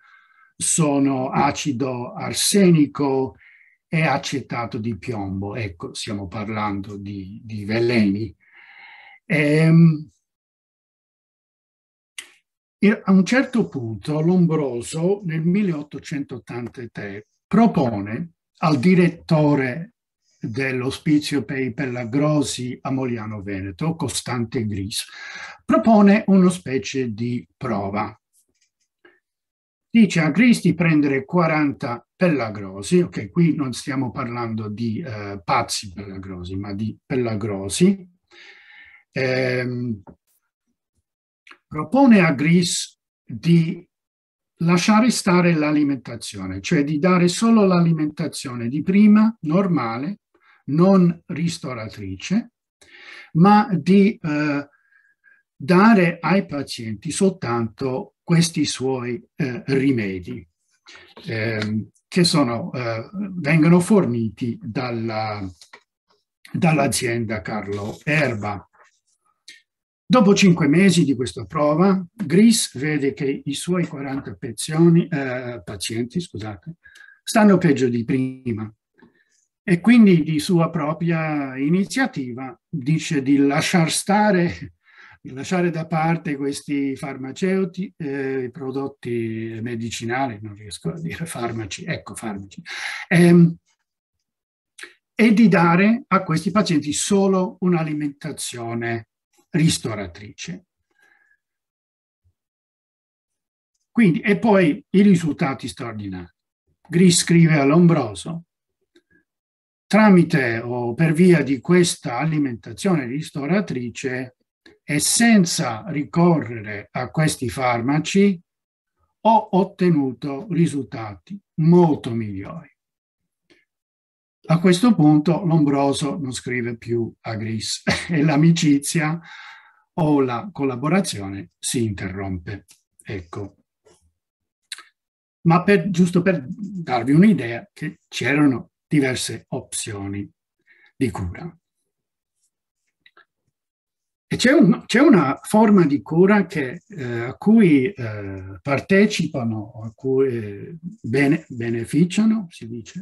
sono acido arsenico e acetato di piombo. Ecco, stiamo parlando di, di veleni. Ehm, a un certo punto Lombroso nel 1883 propone al direttore dell'ospizio per i Pellagrosi a Moliano Veneto, Costante Gris, propone una specie di prova. Dice a Gris di prendere 40 pellagrosi, ok, qui non stiamo parlando di eh, pazzi pellagrosi, ma di pellagrosi. Eh, propone a Gris di lasciare stare l'alimentazione, cioè di dare solo l'alimentazione di prima, normale, non ristoratrice, ma di eh, dare ai pazienti soltanto questi suoi eh, rimedi eh, che sono, eh, vengono forniti dalla, dall'azienda Carlo Erba. Dopo cinque mesi di questa prova, Gris vede che i suoi 40 pezioni, eh, pazienti scusate, stanno peggio di prima e quindi di sua propria iniziativa dice di lasciar stare, di lasciare da parte questi farmaceuti, eh, prodotti medicinali, non riesco a dire farmaci, ecco farmaci, ehm, e di dare a questi pazienti solo un'alimentazione ristoratrice. Quindi, e poi i risultati straordinari. Gris scrive a Lombroso, tramite o per via di questa alimentazione ristoratrice e senza ricorrere a questi farmaci ho ottenuto risultati molto migliori. A questo punto Lombroso non scrive più a Gris e l'amicizia o la collaborazione si interrompe. Ecco. Ma per, giusto per darvi un'idea che c'erano diverse opzioni di cura. C'è, un, una forma di cura che, eh, a cui eh, partecipano, a cui eh, bene, beneficiano, si dice.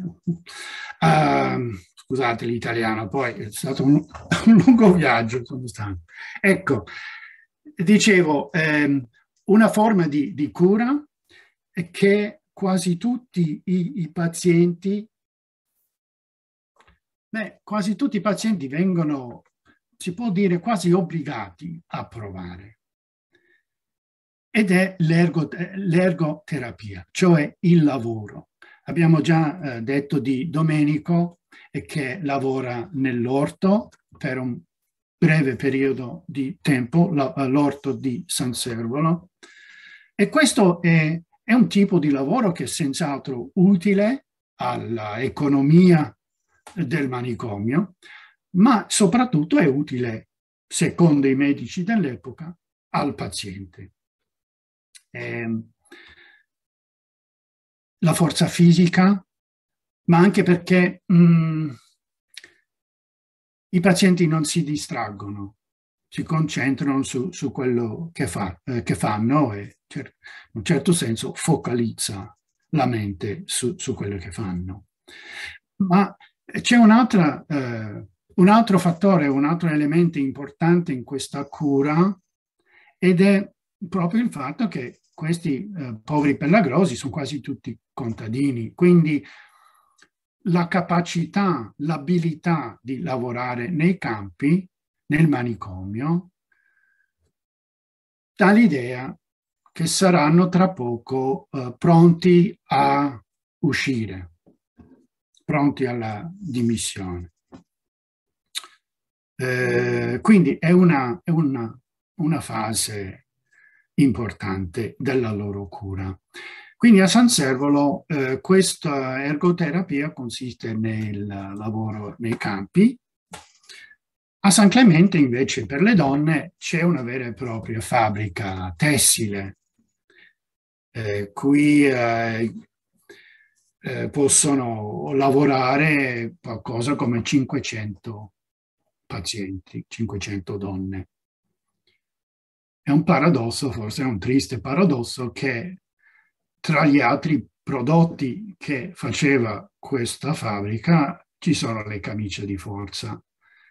Uh, scusate l'italiano, poi è stato un, un lungo viaggio, sono stanco. Ecco, dicevo, ehm, una forma di, di, cura che quasi tutti i, i pazienti Beh, quasi tutti i pazienti vengono, si può dire, quasi obbligati a provare. Ed è l'ergo, l'ergoterapia, cioè il lavoro. Abbiamo già eh, detto di Domenico eh, che lavora nell'orto per un breve periodo di tempo, l'orto di San Servolo. E questo è, è un tipo di lavoro che è senz'altro utile all'economia del manicomio, ma soprattutto è utile, secondo i medici dell'epoca, al paziente. Eh, la forza fisica, ma anche perché mh, mm, i pazienti non si distraggono, si concentrano su, su quello che, fa, eh, che fanno e in un certo senso focalizza la mente su, su quello che fanno. Ma c'è un'altra eh, un altro fattore, un altro elemento importante in questa cura ed è proprio il fatto che questi eh, poveri pellagrosi sono quasi tutti contadini, quindi la capacità, l'abilità di lavorare nei campi, nel manicomio, dà l'idea che saranno tra poco eh, pronti a uscire, pronti alla dimissione. Eh, quindi è una, è una, una fase importante della loro cura. Quindi a San Servolo eh, questa ergoterapia consiste nel lavoro nei campi. A San Clemente invece per le donne c'è una vera e propria fabbrica tessile. Eh, qui eh, eh possono lavorare qualcosa come 500 pazienti, 500 donne. È un paradosso, forse è un triste paradosso, che tra gli altri prodotti che faceva questa fabbrica ci sono le camicie di forza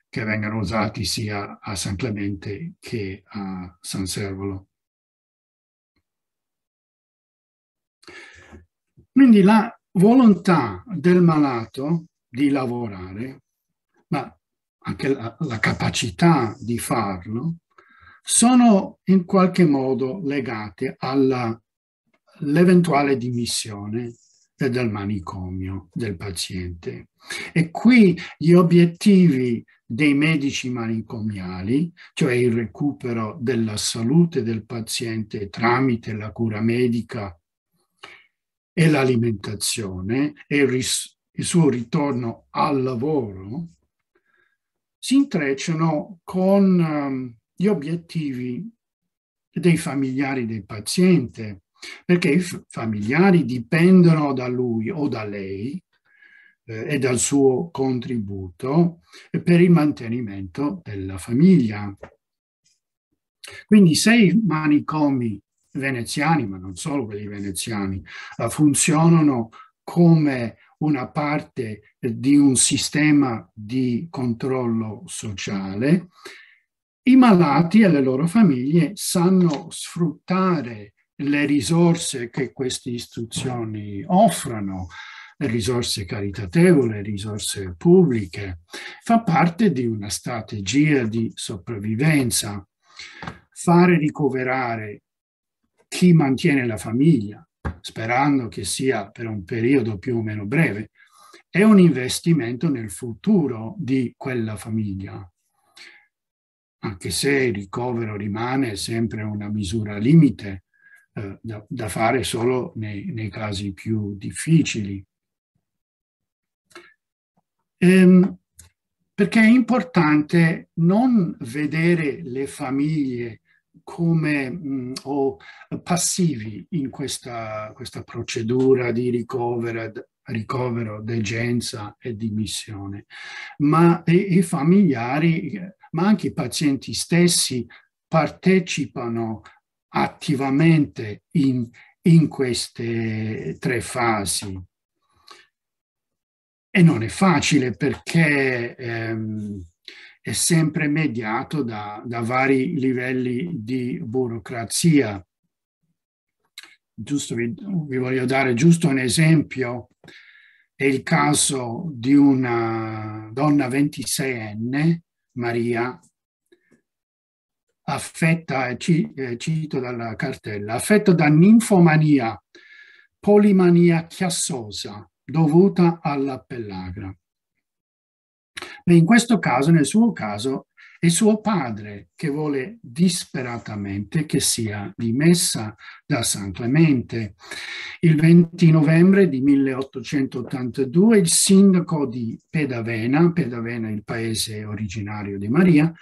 che vengono usati sia a San Clemente che a San Servolo. Quindi la volontà del malato di lavorare, ma anche la, la capacità di farlo, sono in qualche modo legate all'eventuale dimissione del manicomio del paziente. E qui gli obiettivi dei medici manicomiali, cioè il recupero della salute del paziente tramite la cura medica e l'alimentazione e il, ris- il suo ritorno al lavoro, si intrecciano con um, gli obiettivi dei familiari del paziente, perché i familiari dipendono da lui o da lei eh, e dal suo contributo per il mantenimento della famiglia. Quindi se i manicomi veneziani, ma non solo quelli veneziani, eh, funzionano come una parte di un sistema di controllo sociale, i malati e le loro famiglie sanno sfruttare le risorse che queste istituzioni offrono, risorse caritatevoli, risorse pubbliche, fa parte di una strategia di sopravvivenza. Fare ricoverare chi mantiene la famiglia, sperando che sia per un periodo più o meno breve, è un investimento nel futuro di quella famiglia anche se il ricovero rimane sempre una misura limite eh, da, da, fare solo nei, nei casi più difficili. Ehm, perché è importante non vedere le famiglie come mh, o passivi in questa, questa procedura di ricovero, ricovero, degenza e dimissione, ma i, i familiari ma anche i pazienti stessi partecipano attivamente in, in queste tre fasi. E non è facile perché ehm, è sempre mediato da, da, vari livelli di burocrazia. Giusto, vi, vi voglio dare giusto un esempio. È il caso di una donna 26enne Maria, affetta, eh, cito dalla cartella, affetta da ninfomania, polimania chiassosa dovuta alla pellagra. E in questo caso, nel suo caso, è suo padre che vuole disperatamente che sia dimessa da San Clemente. Il 20 novembre di 1882 il sindaco di Pedavena, Pedavena il paese originario di Maria,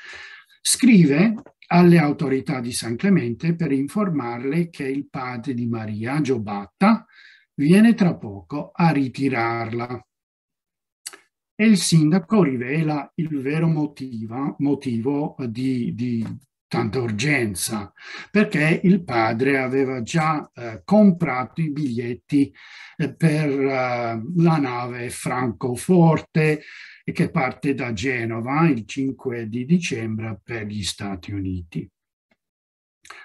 scrive alle autorità di San Clemente per informarle che il padre di Maria, Giobatta, viene tra poco a ritirarla e il sindaco rivela il vero motivo, motivo di, di tanta urgenza, perché il padre aveva già eh, comprato i biglietti eh, per uh, la nave Francoforte e che parte da Genova il 5 di dicembre per gli Stati Uniti.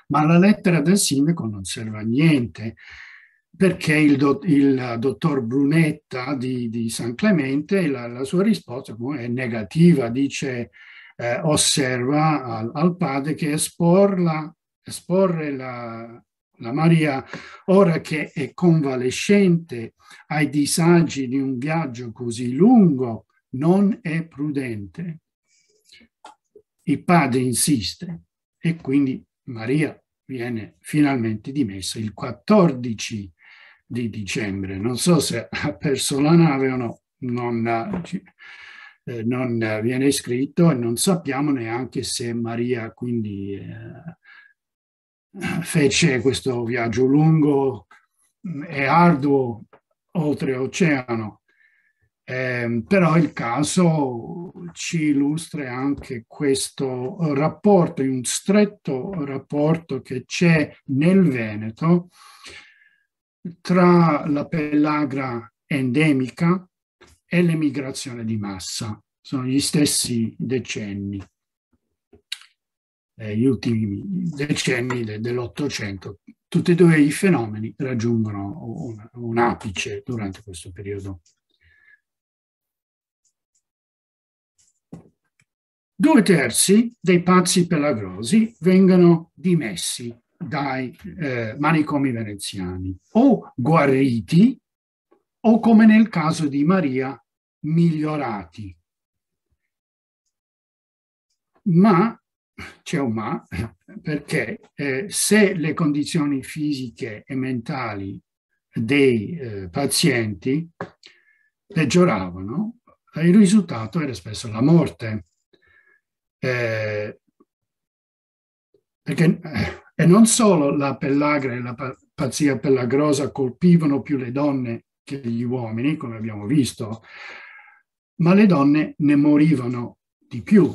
Ma la lettera del sindaco non serve a niente perché il, do, il dottor Brunetta di, di San Clemente, la, la, sua risposta è negativa, dice eh, osserva al, al, padre che esporla, esporre la, la Maria, ora che è convalescente ai disagi di un viaggio così lungo, non è prudente. Il padre insiste e quindi Maria viene finalmente dimessa il 14 di dicembre. Non so se ha perso la nave o no, non, eh, non viene scritto e non sappiamo neanche se Maria quindi eh, fece questo viaggio lungo e arduo oltreoceano. Eh, però il caso ci illustra anche questo rapporto, un stretto rapporto che c'è nel Veneto tra la pellagra endemica e l'emigrazione di massa. Sono gli stessi decenni eh, gli ultimi decenni de, dell'Ottocento. Tutti e due i fenomeni raggiungono un, un apice durante questo periodo. Due terzi dei pazzi pelagrosi vengono dimessi dai eh, manicomi veneziani o guariti o come nel caso di Maria migliorati. Ma c'è un ma, perché eh, se le condizioni fisiche e mentali dei eh, pazienti peggioravano, il risultato era spesso la morte. Eh, perché, eh, e non solo la pellagra e la pazzia pellagrosa colpivano più le donne che gli uomini, come abbiamo visto, ma le donne ne morivano di più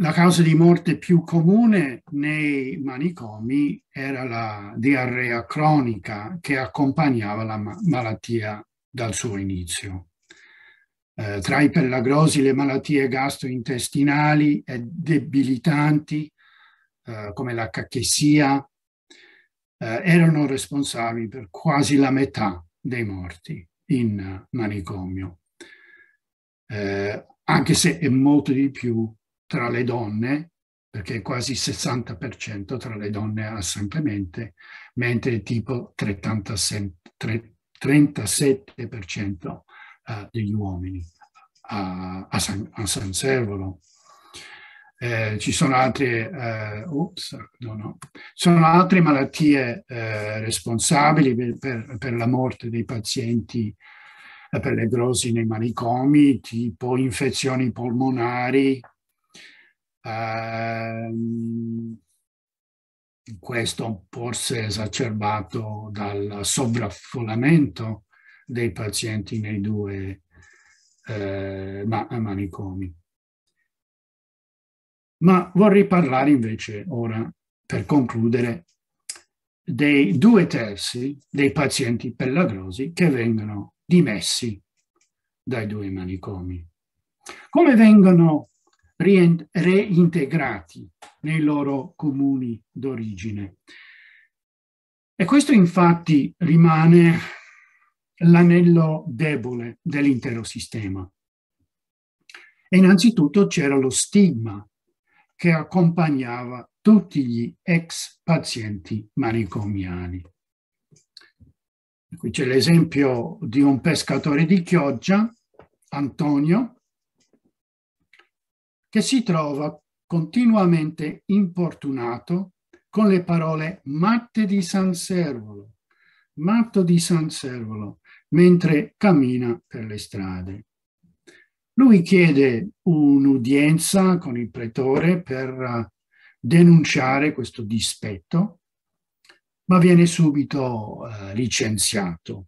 la causa di morte più comune nei manicomi era la diarrea cronica che accompagnava la malattia dal suo inizio. Eh, tra i pellagrosi le malattie gastrointestinali e debilitanti, eh, come la cachessia, eh, erano responsabili per quasi la metà dei morti in manicomio, eh, anche se è molto di più tra le donne, perché quasi il 60% tra le donne a San Clemente, mentre tipo 37%, 37% eh, degli uomini a, a, San, a San Servolo. Eh, ci sono altre, eh, ups, no, no. sono altre malattie eh, responsabili per, per, per, la morte dei pazienti eh, pellegrosi nei manicomi, tipo infezioni polmonari, Ehm, questo forse esacerbato dal sovraffollamento dei pazienti nei due eh, manicomi. Ma vorrei parlare invece ora, per concludere, dei due terzi dei pazienti pellagrosi che vengono dimessi dai due manicomi. Come vengono reintegrati nei loro comuni d'origine. E questo infatti rimane l'anello debole dell'intero sistema. E innanzitutto c'era lo stigma che accompagnava tutti gli ex pazienti manicomiani. Qui c'è l'esempio di un pescatore di Chioggia, Antonio, che si trova continuamente importunato con le parole matte di San Servolo, matto di San Servolo, mentre cammina per le strade. Lui chiede un'udienza con il pretore per denunciare questo dispetto, ma viene subito uh, licenziato.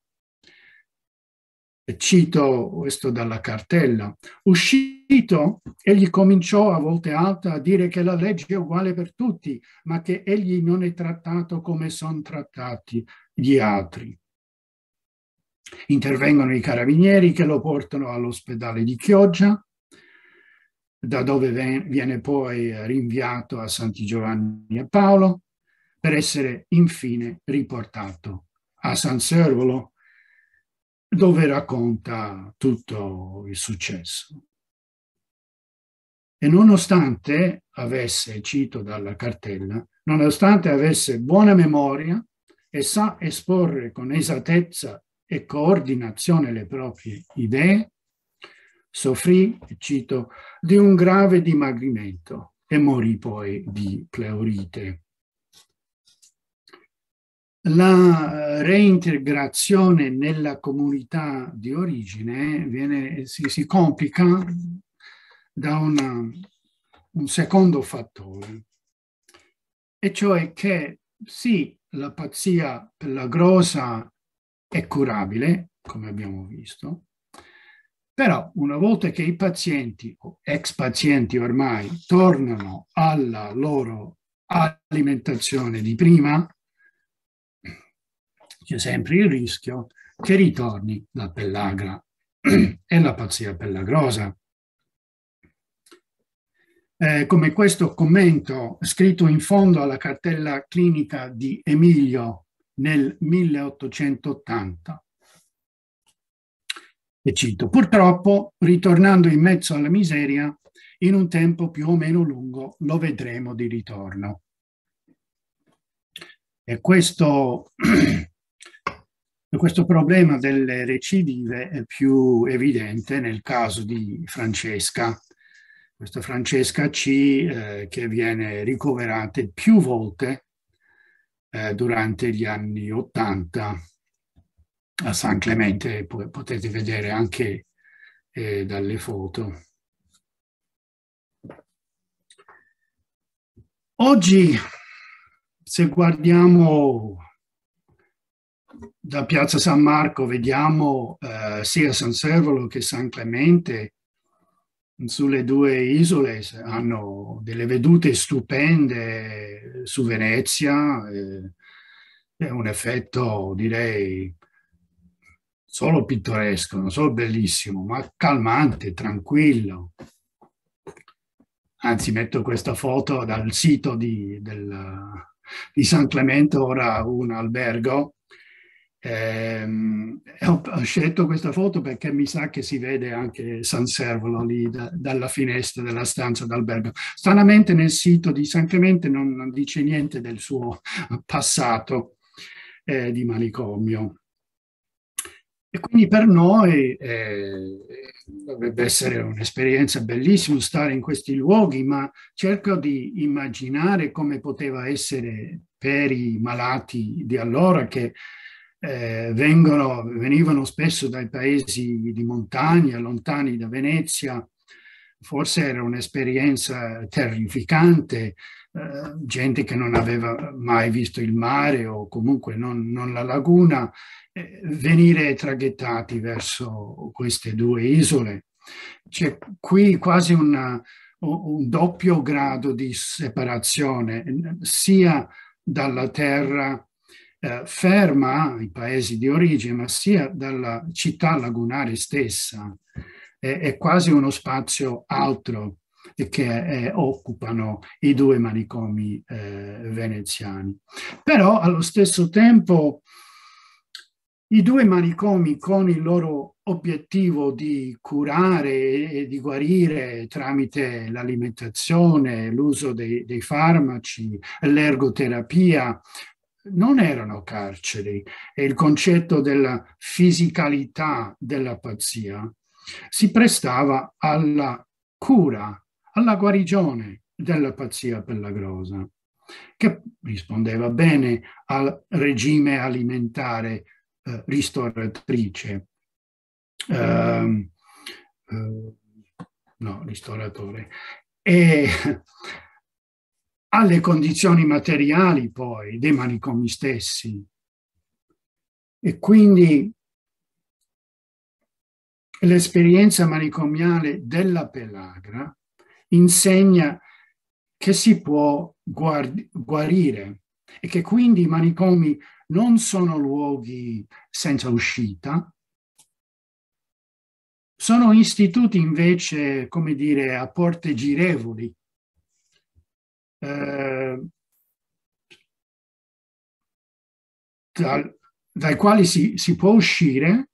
Cito questo dalla cartella, uscito, egli cominciò a volte alta a dire che la legge è uguale per tutti, ma che egli non è trattato come sono trattati gli altri. Intervengono i carabinieri che lo portano all'ospedale di Chioggia, da dove viene poi rinviato a Santi Giovanni e Paolo, per essere infine riportato a San Servolo, dove racconta tutto il successo. E nonostante avesse, cito dalla cartella, nonostante avesse buona memoria e sa esporre con esattezza e coordinazione le proprie idee, soffrì, cito, di un grave dimagrimento e morì poi di pleurite. La reintegrazione nella comunità di origine viene, si, si complica da una, un secondo fattore, e cioè che sì, la pazzia pellagrosa è curabile, come abbiamo visto, però una volta che i pazienti o ex pazienti ormai tornano alla loro alimentazione di prima, c'è sempre il rischio che ritorni la pellagra e la pazzia pellagrosa eh, come questo commento scritto in fondo alla cartella clinica di Emilio nel 1880. E cito, purtroppo, ritornando in mezzo alla miseria, in un tempo più o meno lungo lo vedremo di ritorno. E questo, questo problema delle recidive è più evidente nel caso di Francesca, questa Francesca C eh, che viene ricoverata più volte eh, durante gli anni Ottanta a San Clemente, potete vedere anche eh, dalle foto. Oggi, se guardiamo da Piazza San Marco, vediamo eh, sia San Servolo che San Clemente sulle due isole hanno delle vedute stupende su Venezia, eh, è un effetto direi solo pittoresco, non solo bellissimo, ma calmante, tranquillo. Anzi, metto questa foto dal sito di, del, di San Clemente, ora un albergo eh, ho, scelto questa foto perché mi sa che si vede anche San Servolo lì da, dalla finestra della stanza d'albergo. Stranamente nel sito di San Clemente non, non dice niente del suo passato eh, di manicomio. E quindi per noi eh, dovrebbe essere un'esperienza bellissima stare in questi luoghi, ma cerco di immaginare come poteva essere per i malati di allora che eh, vengono, venivano spesso dai paesi di montagna, lontani da Venezia, forse era un'esperienza terrificante, eh, gente che non aveva mai visto il mare o comunque non, non la laguna, eh, venire traghettati verso queste due isole. C'è qui quasi una, un doppio grado di separazione, sia dalla terra eh, ferma i paesi di origine, ma sia dalla città lagunare stessa. È, è quasi uno spazio altro che eh, occupano i due manicomi eh, veneziani. Però allo stesso tempo i due manicomi con il loro obiettivo di curare e di guarire tramite l'alimentazione, l'uso dei, dei farmaci, l'ergoterapia, non erano carceri e il concetto della fisicalità della pazzia si prestava alla cura, alla guarigione della pazzia pellagrosa, che rispondeva bene al regime alimentare eh, ristoratrice. Uh, uh, no, ristoratore. E alle condizioni materiali poi dei manicomi stessi. E quindi l'esperienza manicomiale della pelagra insegna che si può guarire e che quindi i manicomi non sono luoghi senza uscita, sono istituti invece, come dire, a porte girevoli, eh, dal, dai quali si, si può uscire,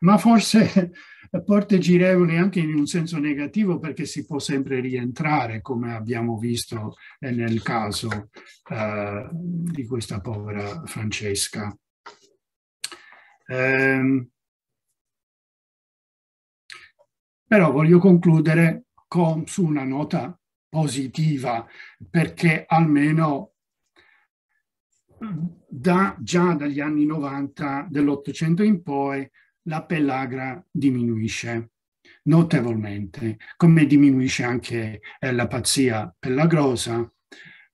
ma forse porte girevoli anche in un senso negativo perché si può sempre rientrare, come abbiamo visto nel caso uh, di questa povera Francesca. Um, però voglio concludere con, su una nota positiva perché almeno da, già dagli anni 90 dell'Ottocento in poi la pellagra diminuisce notevolmente, come diminuisce anche eh, la pazzia pellagrosa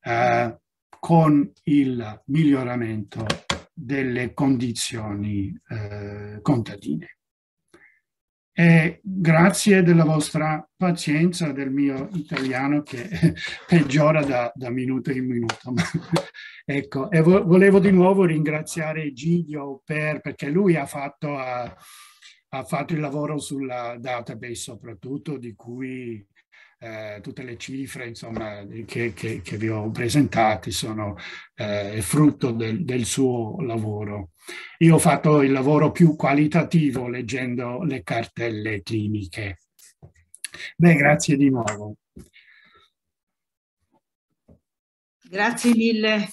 eh, con il miglioramento delle condizioni eh, contadine. E grazie della vostra pazienza, del mio italiano che peggiora da, da minuto in minuto. ecco, e vo volevo di nuovo ringraziare Giglio per, perché lui ha fatto, ha, ha fatto il lavoro sulla database soprattutto, di cui eh, tutte le cifre insomma, che, che, che, vi ho presentati sono eh, frutto del, del, suo lavoro. Io ho fatto il lavoro più qualitativo leggendo le cartelle cliniche. Beh, grazie di nuovo. Grazie mille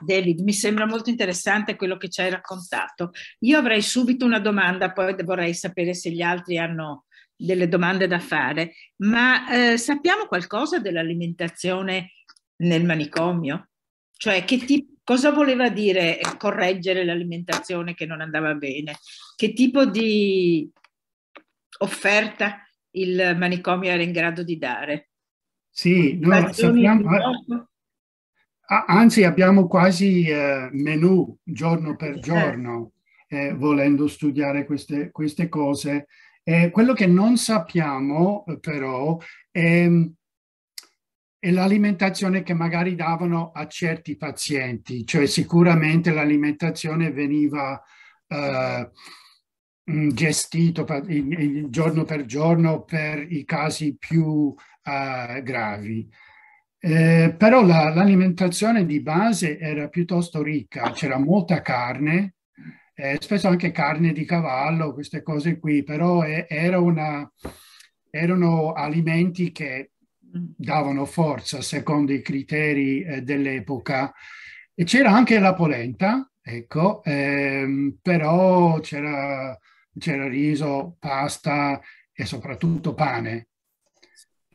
David, mi sembra molto interessante quello che ci hai raccontato. Io avrei subito una domanda, poi vorrei sapere se gli altri hanno delle domande da fare, ma eh, sappiamo qualcosa dell'alimentazione nel manicomio? Cioè, che tipo, cosa voleva dire correggere l'alimentazione che non andava bene? Che tipo di offerta il manicomio era in grado di dare? Sì, no, sappiamo, anzi abbiamo quasi eh, menù giorno per eh. giorno, eh, volendo studiare queste, queste cose eh, quello che non sappiamo eh, però è, è l'alimentazione che magari davano a certi pazienti, cioè sicuramente l'alimentazione veniva eh, mm, gestito giorno per giorno per i casi più uh, gravi. Eh, però l'alimentazione di base era piuttosto ricca, c'era molta carne, eh, spesso anche carne di cavallo, queste cose qui, però è, era una, erano alimenti che davano forza secondo i criteri eh, dell'epoca. E c'era anche la polenta, ecco, ehm, però c'era, c'era riso, pasta e soprattutto pane.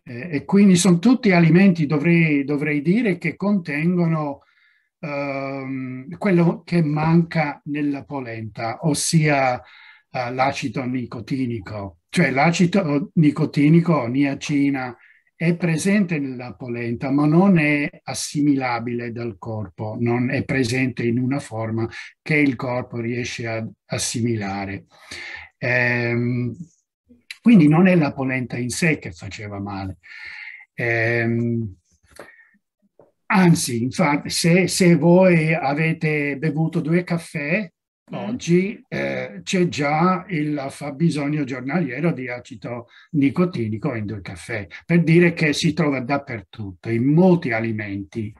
Eh, e quindi sono tutti alimenti, dovrei, dovrei dire, che contengono ehm, quello che manca nella polenta, ossia uh, l'acido nicotinico. Cioè l'acido nicotinico, niacina, è presente nella polenta, ma non è assimilabile dal corpo, non è presente in una forma che il corpo riesce ad assimilare. Ehm, quindi non è la polenta in sé che faceva male. Ehm, Anzi, infatti, se, se voi avete bevuto due caffè mm. oggi, eh, c'è già il fabbisogno giornaliero di acido nicotinico in due caffè, per dire che si trova dappertutto, in molti alimenti.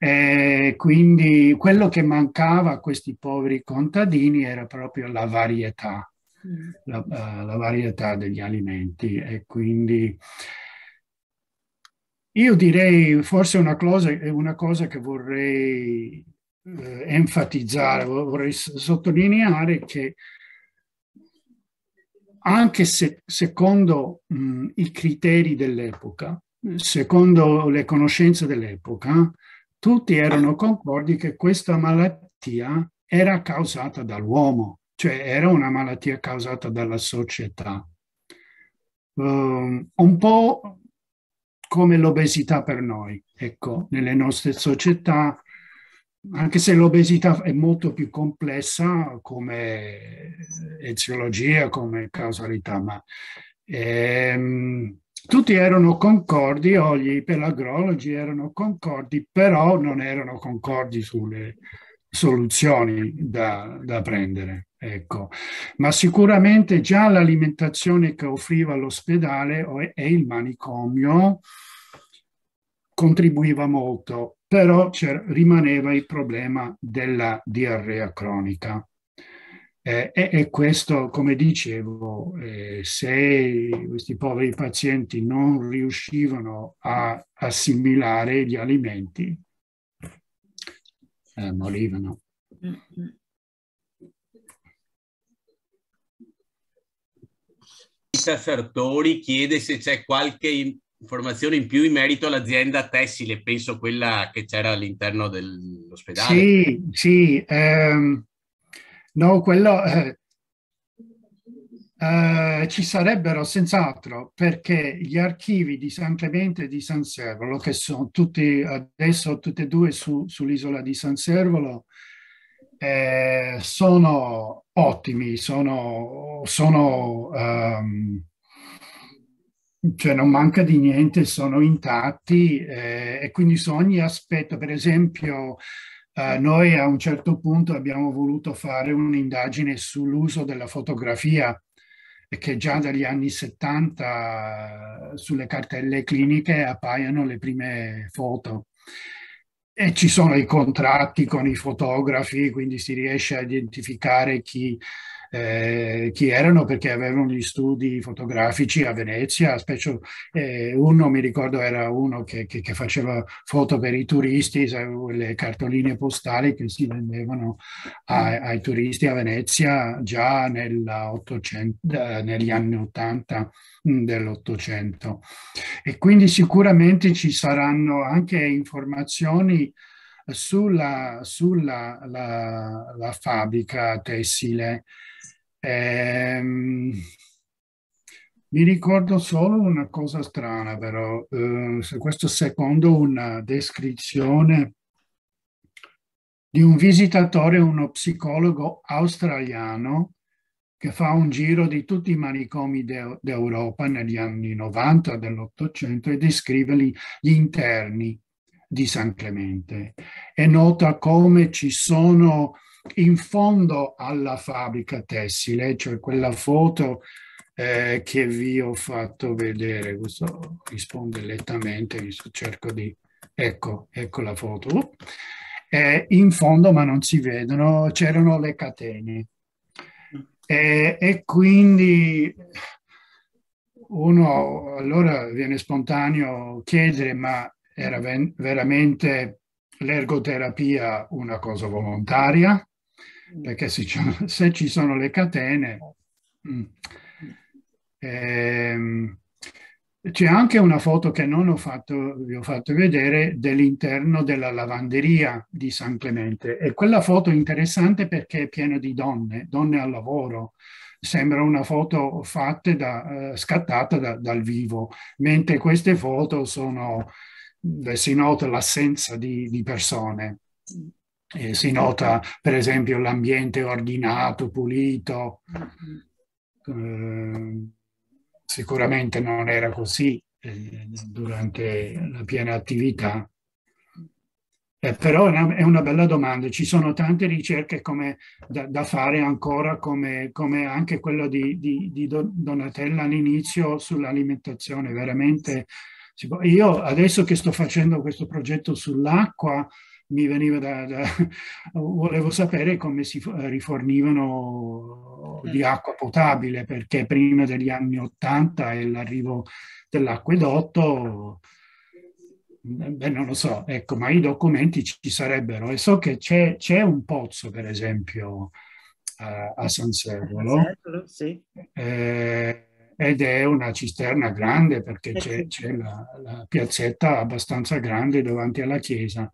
Eh, quindi quello che mancava a questi poveri contadini era proprio la varietà, mm. la, uh, la varietà degli alimenti e quindi io direi forse una cosa, una cosa che vorrei eh, enfatizzare, vorrei sottolineare che anche se secondo mh, i criteri dell'epoca, secondo le conoscenze dell'epoca, tutti erano concordi che questa malattia era causata dall'uomo, cioè era una malattia causata dalla società. Uh, un po' come l'obesità per noi. Ecco, nelle nostre società, anche se l'obesità è molto più complessa come eziologia, come causalità, ma ehm, tutti erano concordi, o gli pelagrologi erano concordi, però non erano concordi sulle, soluzioni da, da prendere. Ecco. Ma sicuramente già l'alimentazione che offriva l'ospedale e il manicomio contribuiva molto, però rimaneva il problema della diarrea cronica. Eh, e, e, questo, come dicevo, eh, se questi poveri pazienti non riuscivano a assimilare gli alimenti, eh, morivano. Sartori chiede se c'è qualche informazione in più in merito all'azienda tessile, penso quella che c'era all'interno dell'ospedale. Sì, sì. Ehm, no, quello... Eh, eh, ci sarebbero senz'altro perché gli archivi di San Clemente e di San Servolo, che sono tutti adesso tutti e due su, sull'isola di San Servolo, eh, sono ottimi, sono, sono um, cioè non manca di niente, sono intatti eh, e quindi su ogni aspetto, per esempio, eh, noi a un certo punto abbiamo voluto fare un'indagine sull'uso della fotografia che già dagli anni 70 sulle cartelle cliniche appaiono le prime foto. E ci sono i contratti con i fotografi, quindi si riesce a identificare chi eh, chi erano perché avevano gli studi fotografici a Venezia, specie, eh, uno mi ricordo era uno che, che, che, faceva foto per i turisti, le cartoline postali che si vendevano ai, ai turisti a Venezia già eh, negli anni 80 mm, dell'Ottocento. E quindi sicuramente ci saranno anche informazioni sulla, sulla la, la fabbrica tessile. Ehm, mi ricordo solo una cosa strana, però, eh, questo secondo una descrizione di un visitatore, uno psicologo australiano che fa un giro di tutti i manicomi d'Europa negli anni 90 dell'Ottocento e descrive gli interni di San Clemente e nota come ci sono in fondo alla fabbrica tessile, cioè quella foto eh, che vi ho fatto vedere, questo risponde lentamente, cerco di... Ecco, ecco la foto. Eh, in fondo, ma non si vedono, c'erano le catene. Eh, e quindi uno allora viene spontaneo chiedere, ma era veramente l'ergoterapia una cosa volontaria? perché se, se ci sono le catene... Mm, ehm, c'è anche una foto che non ho fatto, vi ho fatto vedere dell'interno della lavanderia di San Clemente e quella foto è interessante perché è piena di donne, donne al lavoro. Sembra una foto fatta da, eh, scattata da, dal vivo, mentre queste foto sono, si nota l'assenza di, di persone. Eh, si nota per esempio l'ambiente ordinato, pulito. Eh, sicuramente non era così eh, durante la piena attività. Eh, però è una, è una, bella domanda, ci sono tante ricerche come, da, da, fare ancora, come, come anche quello di, di, di Donatella all'inizio sull'alimentazione, veramente. Io adesso che sto facendo questo progetto sull'acqua, mi veniva da, da, volevo sapere come si rifornivano di acqua potabile perché prima degli anni 80 e l'arrivo dell'acquedotto beh, non lo so, ecco, ma i documenti ci sarebbero. E so che c'è, c'è un pozzo, per esempio, a, a San Servolo, sì. eh, ed è una cisterna grande perché eh c'è, c'è la, la, piazzetta abbastanza grande davanti alla chiesa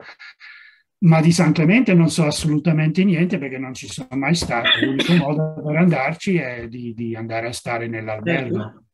ma di San Clemente non so assolutamente niente perché non ci sono mai stato. L'unico modo per andarci è di, di andare a stare nell'albergo.